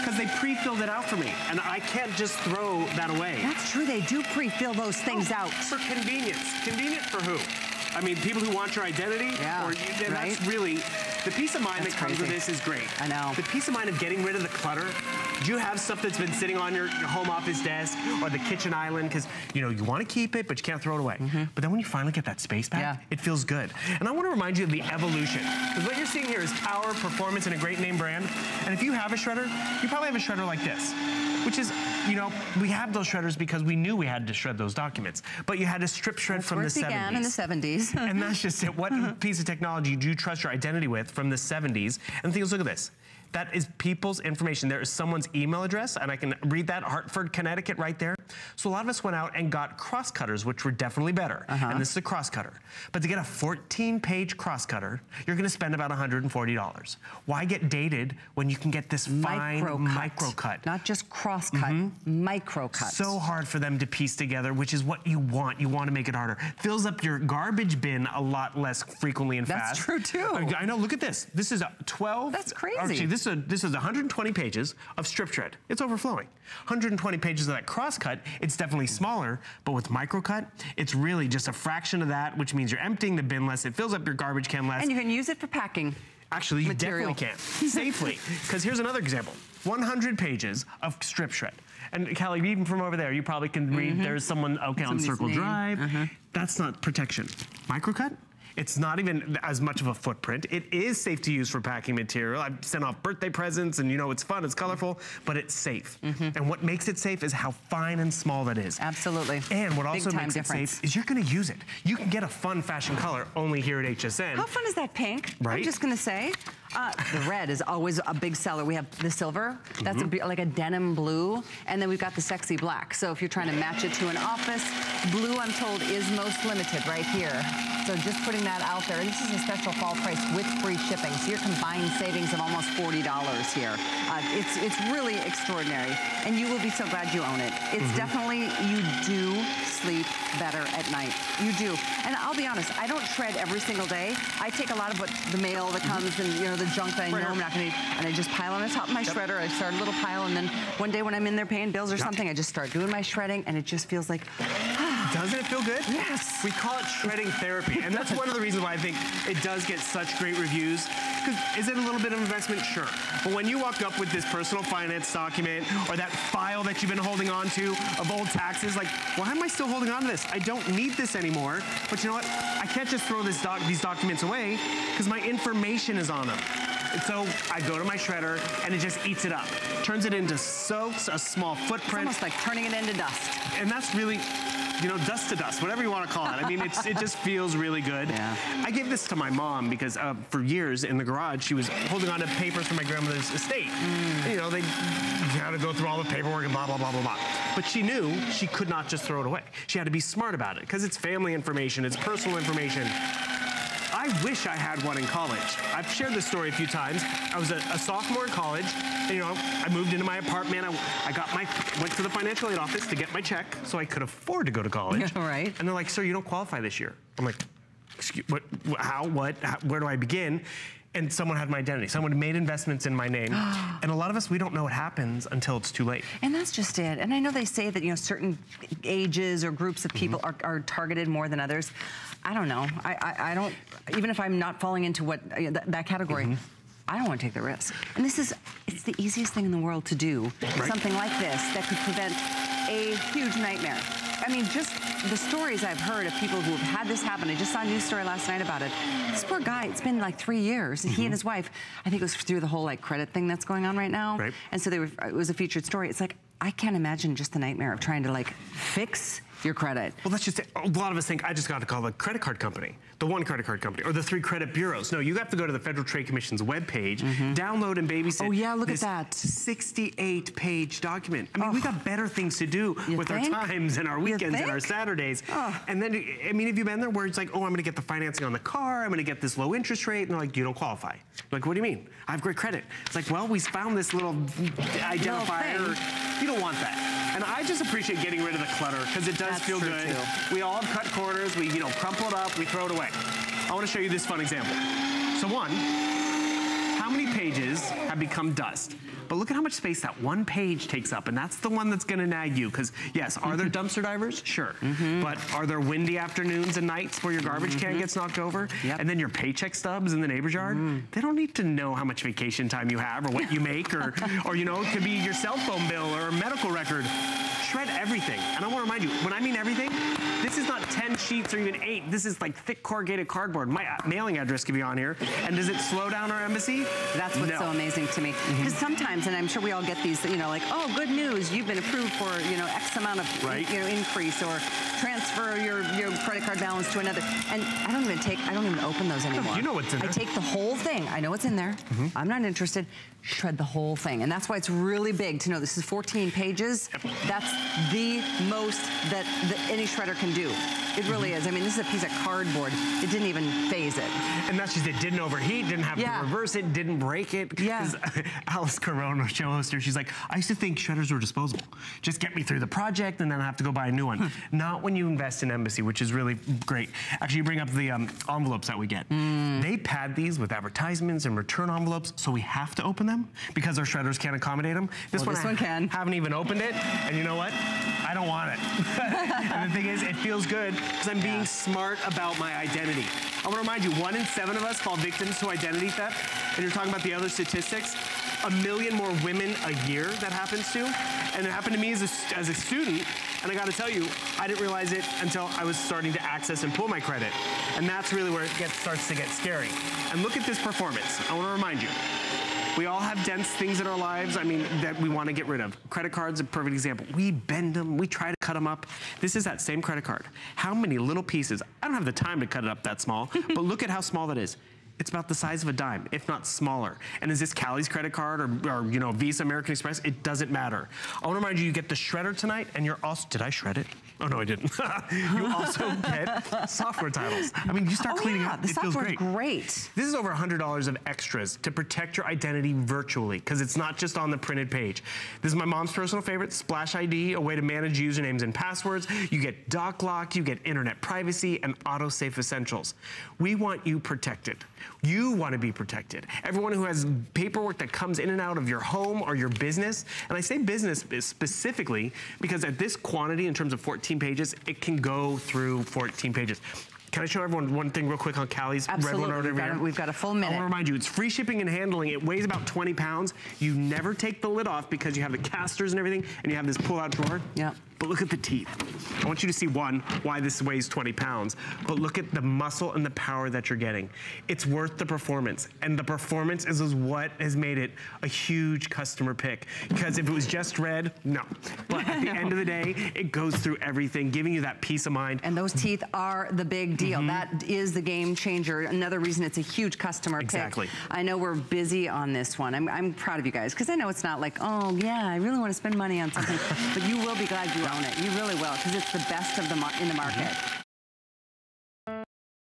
because they pre-filled it out for me, and I can't just throw that away. That's true. They do pre-fill those things Oh, out. For convenience. Convenient for who? I mean, people who want your identity, Yeah, or and right? that's really the peace of mind That's that comes with this is great. I know. The peace of mind of getting rid of the clutter. Do you have stuff that's been sitting on your, your home office desk or the kitchen island because you know you want to keep it but you can't throw it away? Mhm. But then when you finally get that space back. Yeah. it feels good. And I want to remind you of the evolution because what you're seeing here is power, performance, and a great name brand. And if you have a shredder, you probably have a shredder like this. Which is, you know, we have those shredders because we knew we had to shred those documents. But you had to strip shred from Where the it began 70s. in the 70s. and that's just it. What piece of technology do you trust your identity with from the 70s? And the thing is, look at this. That is people's information. There is someone's email address, and I can read that, Hartford, Connecticut, right there. So a lot of us went out and got cross cutters, which were definitely better. Uh-huh. And this is a cross cutter. But to get a 14-page cross cutter, you're going to spend about $140. Why get dated when you can get this fine micro cut. micro cut? Not just cross cut, mm-hmm. micro cut. So hard for them to piece together, which is what you want. You want to make it harder. Fills up your garbage bin a lot less frequently and That's fast. That's true, too. I, know. Look at this. This is a 12. That's crazy. Actually, this is a, this is 120 pages of strip shred. It's overflowing. 120 pages of that cross cut. It's definitely smaller, but with micro cut, it's really just a fraction of that, which means you're emptying the bin less. It fills up your garbage can less. and you can use it for packing. Actually, you material. definitely can safely. Because here's another example: 100 pages of strip shred. And Kelly, even from over there, you probably can read. There's someone okay on Circle name. Drive. Uh-huh. That's not protection. Microcut. It's not even as much of a footprint. It is safe to use for packing material. I've sent off birthday presents and you know, it's fun, it's colorful, but it's safe. Mm-hmm. And what makes it safe is how fine and small that is. Absolutely. And what also makes difference. it safe is you're gonna use it. You can get a fun fashion color only here at HSN. How fun is that pink? I'm just gonna say. Uh, the red is always a big seller. We have the silver, that's Mm-hmm. a like a denim blue, and then we've got the sexy black. So if you're trying to match it to an office, blue I'm told is most limited right here. So just putting that out there. And this is a special fall price with free shipping. So your combined savings of almost $40 here. Uh, it's, it's really extraordinary. And you will be so glad you own it. It's Mm-hmm. definitely, you do sleep better at night. You do. And I'll be honest, I don't shred every single day. I take a lot of what the mail that mm-hmm. comes and you know the junk that I know I'm not gonna need, and I just pile on the top of my shredder. I start a little pile, and then one day when I'm in there paying bills or something, I just start doing my shredding, and it just feels like Doesn't it feel good? Yes. We call it shredding therapy, and that's one of the reasons why I think it does get such great reviews. Because is it a little bit of investment? Sure. But when you walk up with this personal finance document or that file that you've been holding on to of old taxes, like, why am I still holding on to this? I don't need this anymore. But you know what? I can't just throw this doc- these documents away because my information is on them. So I go to my shredder and it just eats it up. Turns it into so a small it's footprint almost like turning it into dust. and that's really, you know, dust to dust, whatever you want to call it. I mean, it's, it just feels really good. Yeah. I gave this to my mom because uh, for years in the garage, she was holding on to papers from my grandmother's estate. You know, they had to go through all the paperwork and blah, blah, blah, blah, blah. But she knew she could not just throw it away. She had to be smart about it because it's family information, it's personal information. I wish I had one in college. I've shared this story a few times. I was a, a sophomore in college, and you know, I moved into my apartment. I, I got my went to the financial aid office to get my check so I could afford to go to college. Right. And they're like, "Sir, you don't qualify this year." I'm like, "Excuse what? How? What? How, where do I begin?" And someone had my identity. Someone made investments in my name. and a lot of us, we don't know what happens until it's too late. And that's just it. And I know they say that, you know, certain ages or groups of people Mm-hmm. are, are targeted more than others. I don't know. I, I, I don't, even if I'm not falling into what uh, that, that category, Mm-hmm. I don't want to take the risk. And this is, it's the easiest thing in the world to do. Right. Something like this that could prevent a huge nightmare. I mean, just the stories I've heard of people who have had this happen. I just saw a news story last night about it. This poor guy, it's been like three years. He and his wife, I think it was through the whole like credit thing that's going on right now. Right. And so they were, it was a featured story. It's like, I can't imagine just the nightmare of trying to like fix your credit. Well, that's just it. A lot of us think I just got to call the credit card company, the one credit card company, or the three credit bureaus. No, you have to go to the Federal Trade Commission's webpage, mm-hmm. download and babysit. Oh, yeah, look at that. 68 page document. I mean, we oh. got better things to do You with think? our times and our weekends and our? Saturdays. Oh. And then, I mean, have you been there where it's like, oh, I'm going to get the financing on the car, I'm going to get this low interest rate, and they're like, you don't qualify. Like, what do you mean? I have great credit. It's like, well, we found this little identifier. You don't want that. And I just appreciate getting rid of the clutter because it does That's feel good. too. We all have cut corners. We, you know, crumple it up. We throw it away. I want to show you this fun example. So one, how many pages have become dust? But look at how much space that one page takes up, and that's the one that's going to nag you. Because yes, are there dumpster divers? Sure. Mm-hmm. But are there windy afternoons and nights where your garbage can mm-hmm. gets knocked over, Yep. and then your paycheck stubs in the neighbor's yard? Mm-hmm. They don't need to know how much vacation time you have or what you make, or, or you know, it could be your cell phone bill or a medical record. Shred everything. And I want to remind you, when I mean everything, this is not 10 sheets or even eight. This is like thick corrugated cardboard. My uh, mailing address could be on here. And does it slow down our embassy? That's what's No. so amazing to me. Because sometimes, and I'm sure we all get these, you know, like, oh, good news, you've been approved for, you know, X amount of, Right. you know, increase or transfer your, your credit card balance to another. And I don't even take, I don't even open those anymore. you know what's in I take the whole thing. I know what's in there. Mm-hmm. I'm not interested. Shred the whole thing. And that's why it's really big to know this is 14 pages. That's the most that, that any shredder can do. It really mm-hmm. is. I mean, this is a piece of cardboard. It didn't even phase it. And that's just it. Didn't overheat, didn't have Yeah. to reverse it, didn't break it. Yeah. Alyce Caron, show hoster, she's like, I used to think shredders were disposable. Just get me through the project and then I have to go buy a new one. Not when you invest in Embassy, which is really great. Actually, you bring up the um, envelopes that we get. Mm. They pad these with advertisements and return envelopes, so we have to open them because our shredders can't accommodate them. This Well, one, this one can. haven't even opened it, and you know what? I don't want it. and the thing is, it feels good because I'm being smart about my identity. I want to remind you, one in seven of us fall victims to identity theft, and you're talking about the other statistics. A million more women a year that happens to. And it happened to me as a, as a student. And I gotta tell you, I didn't realize it until I was starting to access and pull my credit. And that's really where it gets, starts to get scary. And look at this performance. I wanna remind you, we all have dense things in our lives, I mean, that we want to get rid of. Credit cards a perfect example. We bend them, we try to cut them up. This is that same credit card. How many little pieces? I don't have the time to cut it up that small, but look at how small that is. It's about the size of a dime, if not smaller. And is this Callie's credit card or, or, you know, Visa, American Express? It doesn't matter. I want to remind you, you get the shredder tonight, and you're also, did I shred it? Oh, no, I didn't. you also get software titles. I mean, you start Oh, cleaning yeah, up, the it feels software's great. great. This is over $100 of extras to protect your identity virtually because it's not just on the printed page. This is my mom's personal favorite, Splash ID, a way to manage usernames and passwords. You get DocLock, you get internet privacy, and autosave essentials. We want you protected. You want to be protected. Everyone who has paperwork that comes in and out of your home or your business, and I say business specifically because at this quantity in terms of 14 pages, it can go through 14 pages. Can I show everyone one thing real quick on Callie's red one over We've got here? a- we've got a full I minute. want to remind you, it's free shipping and handling. It weighs about 20 pounds. You never take the lid off because you have the casters and everything, and you have this pull-out drawer. Yeah. But look at the teeth. I want you to see, one, why this weighs 20 pounds, but look at the muscle and the power that you're getting. It's worth the performance, and the performance is, is what has made it a huge customer pick. Because if it was just red, no. But at the end of the day, it goes through everything, giving you that peace of mind. And those teeth are the big deal. Mm-hmm. That is the game changer. Another reason it's a huge customer pick. Exactly. I know we're busy on this one. I'm, I'm proud of you guys because I know it's not like, oh yeah, I really want to spend money on something, but you will be glad you own it. You really will because it's the best of the mar- in the market. Mm-hmm.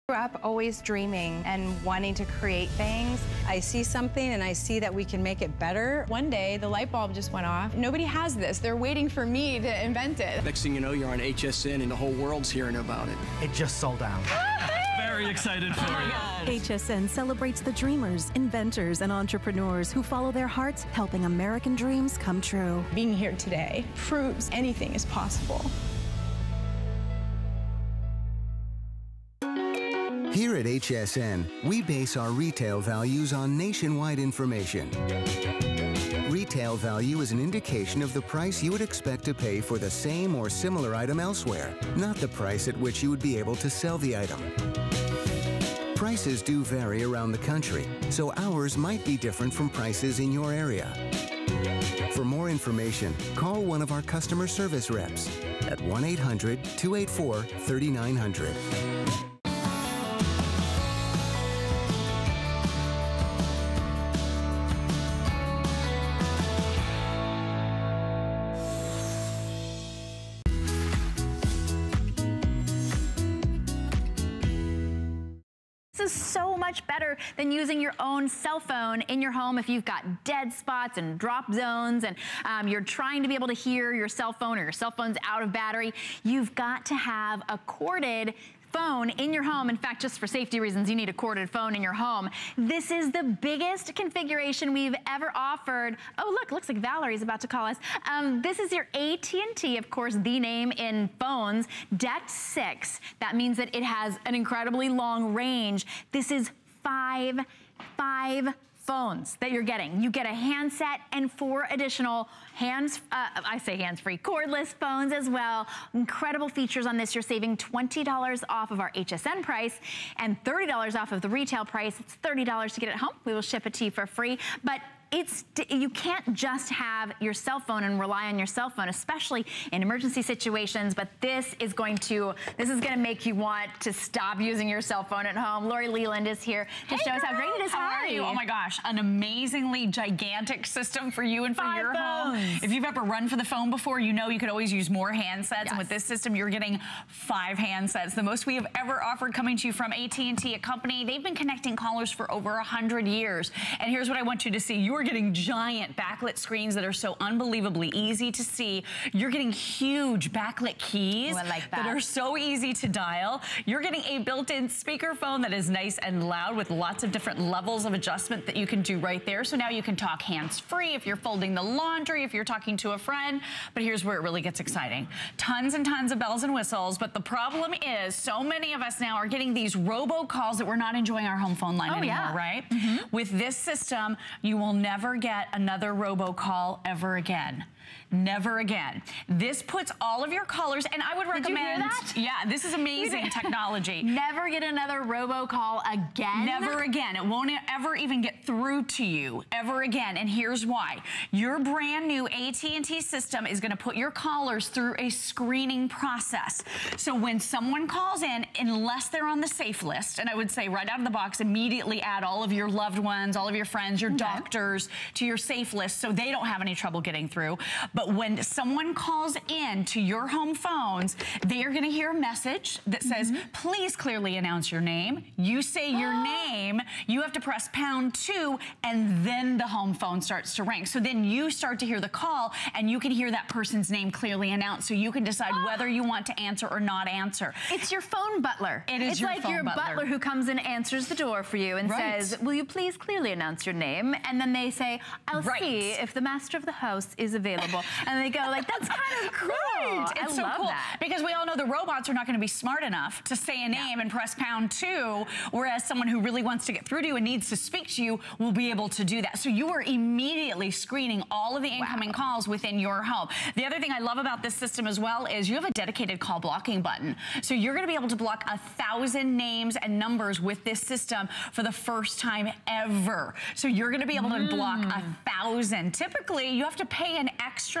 grew up always dreaming and wanting to create things. I see something and I see that we can make it better. One day, the light bulb just went off. Nobody has this. They're waiting for me to invent it. Next thing you know, you're on HSN and the whole world's hearing about it. It just sold out. Very excited for oh you. HSN celebrates the dreamers, inventors, and entrepreneurs who follow their hearts, helping American dreams come true. Being here today proves anything is possible. Here at HSN, we base our retail values on nationwide information. Retail value is an indication of the price you would expect to pay for the same or similar item elsewhere, not the price at which you would be able to sell the item. Prices do vary around the country, so ours might be different from prices in your area. For more information, call one of our customer service reps at 1 800 284 3900. Better than using your own cell phone in your home if you've got dead spots and drop zones and um, you're trying to be able to hear your cell phone or your cell phone's out of battery. You've got to have a corded phone in your home. In fact, just for safety reasons, you need a corded phone in your home. This is the biggest configuration we've ever offered. Oh, look, looks like Valerie's about to call us. Um, this is your AT&T, of course, the name in phones, DECT 6. That means that it has an incredibly long range. This is five, five phones that you're getting. You get a handset and four additional hands, uh, I say hands-free, cordless phones as well. Incredible features on this. You're saving $20 off of our HSN price and $30 off of the retail price. It's $30 to get it home. We will ship it to you for free. But it's you can't just have your cell phone and rely on your cell phone, especially in emergency situations. But this is going to this is going to make you want to stop using your cell phone at home. Lori Leland is here to Hey show us how great it is. How are you? Oh my gosh, an amazingly gigantic system for you and for Five your home. If you've ever run for the phone before, you know you could always use more handsets. And with this system, you're getting five handsets, the most we have ever offered coming to you from AT&T, a company. They've been connecting callers for over 100 years. And here's what I want you to see. You're getting giant backlit screens that are so unbelievably easy to see. You're getting huge backlit keys Oh, I like that that. are so easy to dial. You're getting a built-in speakerphone that is nice and loud with lots of different levels of adjustment that you can do right there. So now you can talk hands-free if you're folding the laundry, if you're talking to a friend. But here's where it really gets exciting. Tons and tons of bells and whistles, but the problem is so many of us now are getting these robocalls that we're not enjoying our home phone line Oh, anymore, yeah. right? Mm-hmm. With this system, you will never get another robocall ever again. Never again. This puts all of your callers, and I would recommend. Yeah, this is amazing technology. Never get another robocall again. Never again. It won't ever even get through to you ever again. And here's why. Your brand new AT&T system is going to put your callers through a screening process. So when someone calls in, unless they're on the safe list, and I would say right out of the box, immediately add all of your loved ones, all of your friends, your doctors to your safe list so they don't have any trouble getting through. But when someone calls in to your home phones, they are going to hear a message that says, mm-hmm. please clearly announce your name. You say your name, you have to press pound two, and then the home phone starts to ring. So then you start to hear the call, and you can hear that person's name clearly announced, so you can decide whether you want to answer or not answer. It's your phone butler. It is it's your like phone your butler. who comes and answers the door for you and Right. says, "Will you please clearly announce your name?" And then they say, "I'll Right. see if the master of the house is available." And they go like, "That's kind of cool." Right. I so love cool that. because we all know the robots are not going to be smart enough to say a name and press pound two, whereas someone who really wants to get through to you and needs to speak to you will be able to do that. So you are immediately screening all of the incoming calls within your home. The other thing I love about this system as well is you have a dedicated call blocking button. So you're going to be able to block a thousand names and numbers with this system for the first time ever. So you're going to be able to block a hmm. thousand. Typically, you have to pay an extra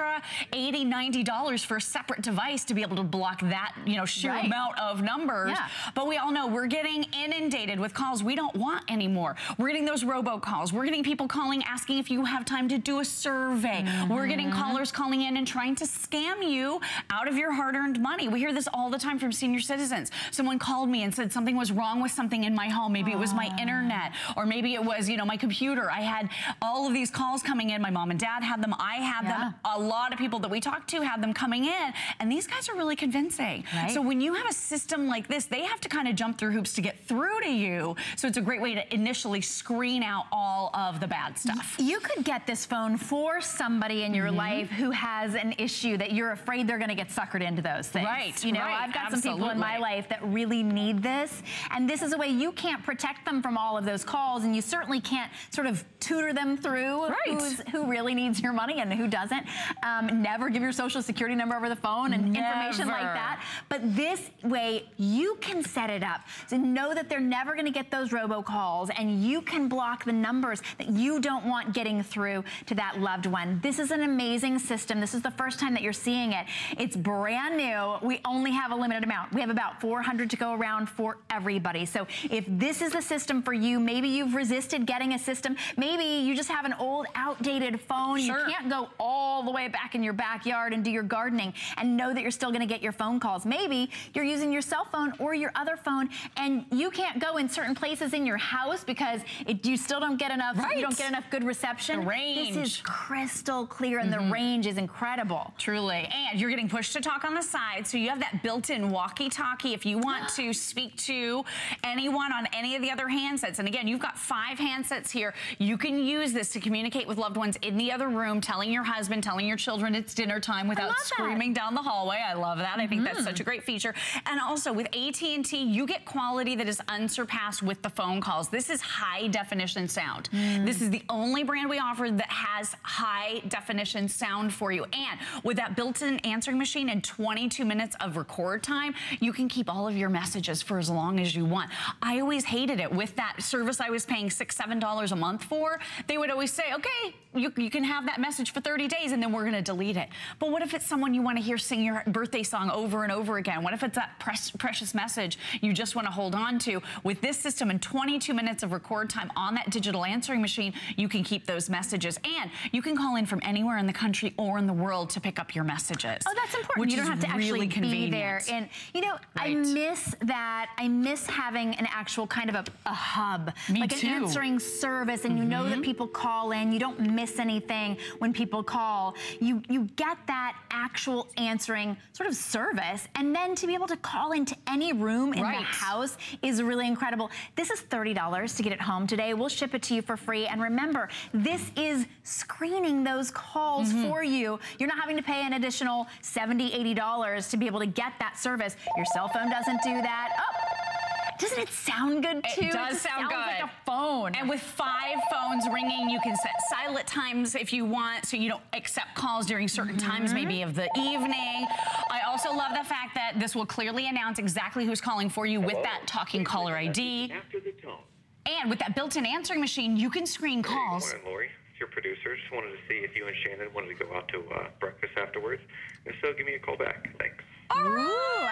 80 $90 for a separate device to be able to block that, you know, sheer Right. amount of numbers. Yeah. But we all know we're getting inundated with calls we don't want anymore. We're getting those robocalls. We're getting people calling asking if you have time to do a survey. We're getting Mm-hmm. callers calling in and trying to scam you out of your hard-earned money. We hear this all the time from senior citizens. Someone called me and said something was wrong with something in my home. Maybe it was my internet or maybe it was, you know, my computer. I had all of these calls coming in. My mom and dad had them. I had them. A lot of people that we talked to had them coming in. And these guys are really convincing. Right. So when you have a system like this, they have to kind of jump through hoops to get through to you. So it's a great way to initially screen out all of the bad stuff. You could get this phone for somebody in your Mhm. life who has an issue that you're afraid they're going to get suckered into those things. Right, You know, right, I've got some people in my life that really need this, and this is a way you can't protect them from all of those calls, and you certainly can't sort of tutor them through Right. who's, who really needs your money and who doesn't. Um, never give your social security number over the phone and information like that. But this way, you can set it up to know that they're never going to get those robocalls, and you can block the numbers that you don't want getting through to that loved one. This is an amazing system. This is the first time that you're seeing it. It's brand new. We only have a limited amount. We have about 400 to go around for everybody. So if this is the system for you, maybe you've resisted getting a system. Maybe you just have an old, outdated phone. Sure. You can't go all the way back in your backyard and do your gardening and know that you're still going to get your phone calls. Maybe you're using your cell phone or your other phone and you can't go in certain places in your house because it, you still don't get enough. Right. You don't get enough good reception. The range. This is crystal clear and the mm-hmm. range is incredible. Truly. And you're getting push to talk on the side. So you have that built-in walkie-talkie if you want to speak to anyone on any of the other handsets. And again, you've got five handsets here. You can use this to communicate with loved ones in the other room, telling your husband, telling your children it's dinner time without love that. screaming down the hallway. I love that. I think that's such a great feature. And also with AT&T, you get quality that is unsurpassed with the phone calls. This is high definition sound. This is the only brand we offer that has high definition sound for you. And with that built-in answering machine and 22 minutes of record time, you can keep all of your messages for as long as you want. I always hated it with that service I was paying six, seven dollars a month for. They would always say, okay, you, you can have that message for 30 days and then we're gonna delete it. But what if it's someone you wanna hear sing your birthday song over and over again? What if it's that precious message you just wanna hold on to? With this system and 22 minutes of record time on that digital answering machine, you can keep those messages. And you can call in from anywhere in the country or in the world to pick up your messages. Oh, that's important. Which you don't have to really actually convenient. be there. And you know, I miss that. I miss having an actual kind of a, a hub, Me like too. an answering service, and you know that mm-hmm. people call in. You don't miss anything when people call. You you get that actual answering sort of service, and then to be able to call into any room in Right. the house is really incredible. This is thirty dollars to get it home today. We'll ship it to you for free. And remember, this is screening those calls Mm-hmm. for you. You're not having to pay an additional $70, $80 to be able to get that service. Your cell phone doesn't do that. Oh, Doesn't it sound good too? It does just sound sounds good. like a phone. And with five phones ringing, you can set silent times if you want, so you don't accept calls during certain times, Mm-hmm. maybe of the evening. I also love the fact that this will clearly announce exactly who's calling for you with that talking caller ID. After the tone. And with that built-in answering machine, you can screen calls. Morning, Lori. It's your producer. Just wanted to see if you and Shannon wanted to go out to uh, breakfast afterwards. If so, give me a call back. Thanks. All right.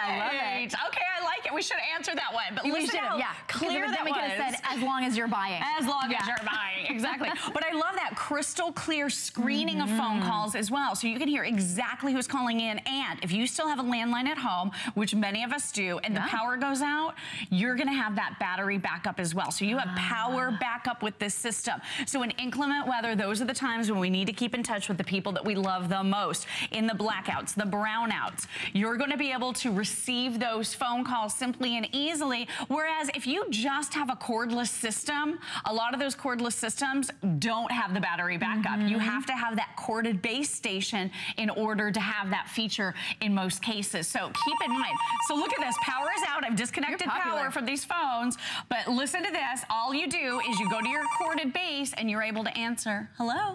I love it. Okay, I like it. We should answer that one. But We listen how yeah. Clear that we could have said, as long as you're buying. As long as you're buying, exactly. but I love that crystal clear screening of Mm-hmm. phone calls as well. So you can hear exactly who's calling in. And if you still have a landline at home, which many of us do, and the power goes out, you're gonna have that battery backup as well. So you have power Ah. backup with this system. So in inclement weather, those are the times when we need to keep in touch with the people that we love the most. In the blackouts, the brownouts, you're gonna be able to receive those phone calls simply and easily. Whereas if you just have a cordless system, a lot of those cordless systems don't have the battery backup. You mm-hmm. have to have that corded base station in order to have that feature in most cases. So keep in mind. So look at this, power is out. I've disconnected power from these phones, but listen to this. All you do is you go to your corded base and you're able to answer, hello?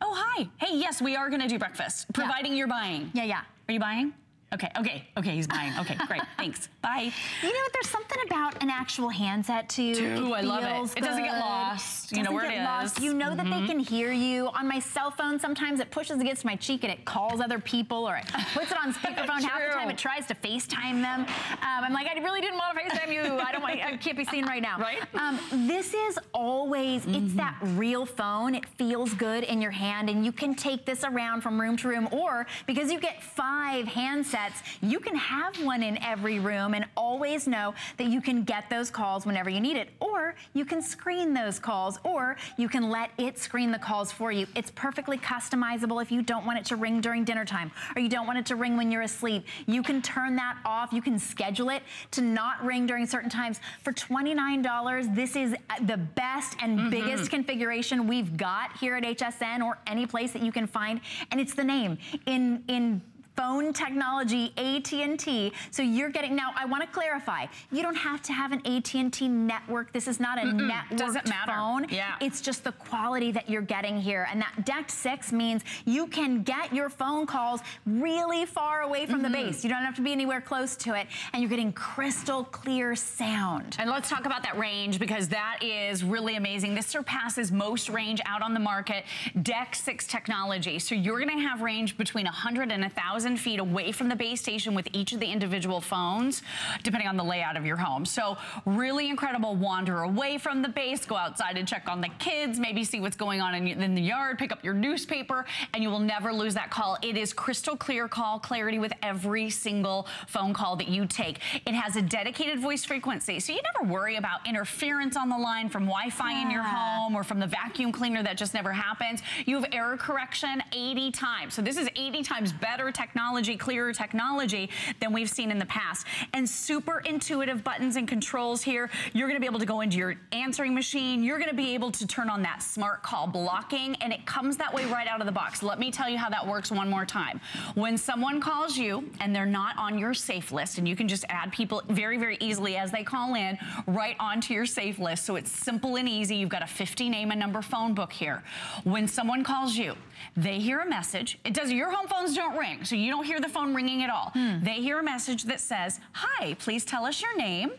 Oh, hi. Hey, yes, we are gonna do breakfast, providing you're buying. Yeah, yeah. Are you buying? Okay, okay, okay, he's buying. Okay, great, thanks. Bye. You know what? There's something about an actual handset too. Ooh, I love it. It doesn't get lost. You know where it get lost. You know that they Mhm. can hear you. On my cell phone, sometimes it pushes against my cheek and it calls other people, or it puts it on speakerphone. Half the time, it tries to FaceTime them. Um, I'm like, I really didn't want to FaceTime you. I don't want. I can't be seen right now. Right. Um, this is always. It's that real phone. It feels good in your hand, and you can take this around from room to room, or because you get five handsets, you can have one in every room and always know that you can get those calls whenever you need it. Or you can screen those calls, or you can let it screen the calls for you. It's perfectly customizable if you don't want it to ring during dinner time or you don't want it to ring when you're asleep. You can turn that off. You can schedule it to not ring during certain times. For $29, this is uh, the best and mm-hmm. biggest configuration we've got here at HSN or any place that you can find. And it's the name. In, in phone technology AT&T. So you're getting now I want to clarify. You don't have to have an AT&T network. This is not a Mm-mm, network doesn't matter. phone. Yeah. It's just the quality that you're getting here. And that DECT 6 means you can get your phone calls really far away from the Mhm. base. You don't have to be anywhere close to it and you're getting crystal clear sound. And let's talk about that range because that is really amazing. This surpasses most range out on the market. DECT 6 technology. So you're going to have range between 100 and 1,000 feet away from the base station with each of the individual phones, depending on the layout of your home. So really incredible. Wander away from the base, go outside and check on the kids, maybe see what's going on in, in the yard, pick up your newspaper, and you will never lose that call. It is crystal clear call clarity with every single phone call that you take. It has a dedicated voice frequency, so you never worry about interference on the line from Wi-Fi in your home or from the vacuum cleaner that just never happens. You have error correction 80 times. So this is 80 times better technology, clearer technology than we've seen in the past. And super intuitive buttons and controls here. You're gonna be able to go into your answering machine. You're gonna be able to turn on that smart call blocking and it comes that way right out of the box. Let me tell you how that works one more time. When someone calls you and they're not on your safe list, and you can just add people very, very easily as they call in right onto your safe list. So it's simple and easy. You've got a 50 name and number phone book here. When someone calls you, they hear a message. It does, your home phones don't ring, so you don't hear the phone ringing at all. Hmm. They hear a message that says, hi, please tell us your name.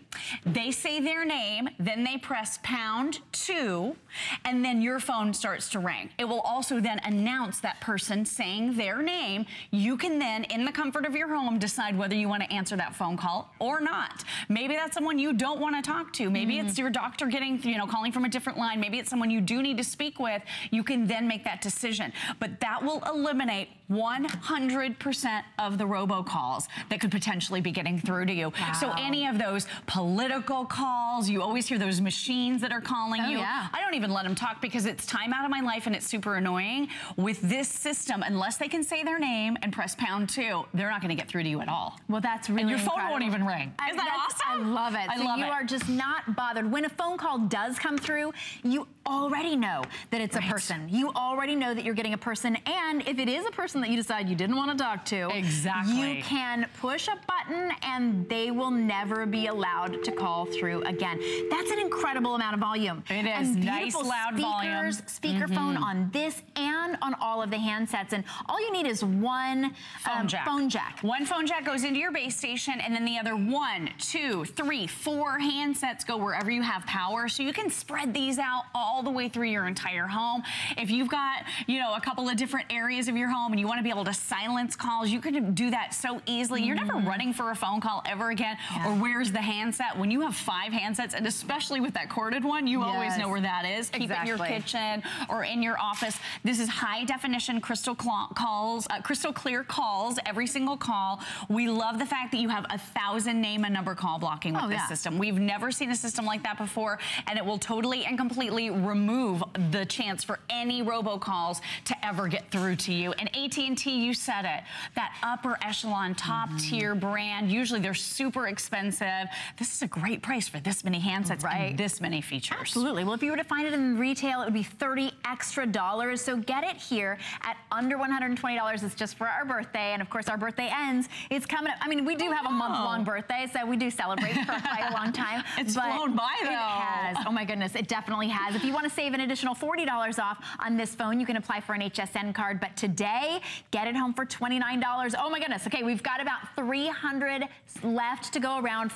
They say their name, then they press pound two, and then your phone starts to ring. It will also then announce that person saying their name. You can then, in the comfort of your home, decide whether you want to answer that phone call or not. Maybe that's someone you don't want to talk to. Maybe it's hmm. your doctor getting, you know, calling from a different line. Maybe it's someone you do need to speak with. You can then make that decision. But that will eliminate 100% of the robocalls that could potentially be getting through to you. So any of those political calls, you always hear those machines that are calling Oh, you. yeah. I don't even let them talk because it's time out of my life and it's super annoying. With this system, unless they can say their name and press pound two, they're not going to get through to you at all. Well, that's really And your phone won't even ring. I- Isn't that awesome? I love it. I so love you it. are just not bothered. When a phone call does come through, you already know that it's a person. You already know that you're getting a person. And if it is a person that you decide you didn't want to talk to. Exactly. You can push a button and they will never be allowed to call through again. That's an incredible amount of volume. It is. And Nice, loud volume. speakers, speakerphone Mhm. on this and on all of the handsets. And all you need is one phone um, jack. phone jack. One phone jack goes into your base station, and then the other one, two, three, four handsets go wherever you have power. So you can spread these out all the way through your entire home. If you've got, you know, a couple of different areas of your home and you want to be able to silence calls, you can do that so easily. You're never Mm-hmm. running for a phone call ever again. Or where's the handset? When you have five handsets, and especially with that corded one, you always know where that is. Keep it in your kitchen or in your office. This is high definition crystal calls, uh, crystal clear calls, every single call. We love the fact that you have a thousand name and number call blocking with Oh, this yeah. system. We've never seen a system like that before, and it will totally and completely remove the chance for any robocalls to ever get through to you. And AT&T, you said it, that upper echelon, top Mm-hmm. tier brand. Usually they're super expensive. This is a great price for this many handsets and this many features. Absolutely. Well, if you were to find it in retail, it would be 30 extra dollars. So get it here at under $120. It's just for our birthday. And of course, our birthday ends. It's coming up. I mean, we do have a month long birthday, so we do celebrate for quite a long time. It's flown by, though. It has. Oh my goodness, it definitely has. If you want to save an additional $40 off on this phone, you can apply for an HSN card. But today, get it home for $29. Oh my goodness. Okay, we've got about 300 left to go around.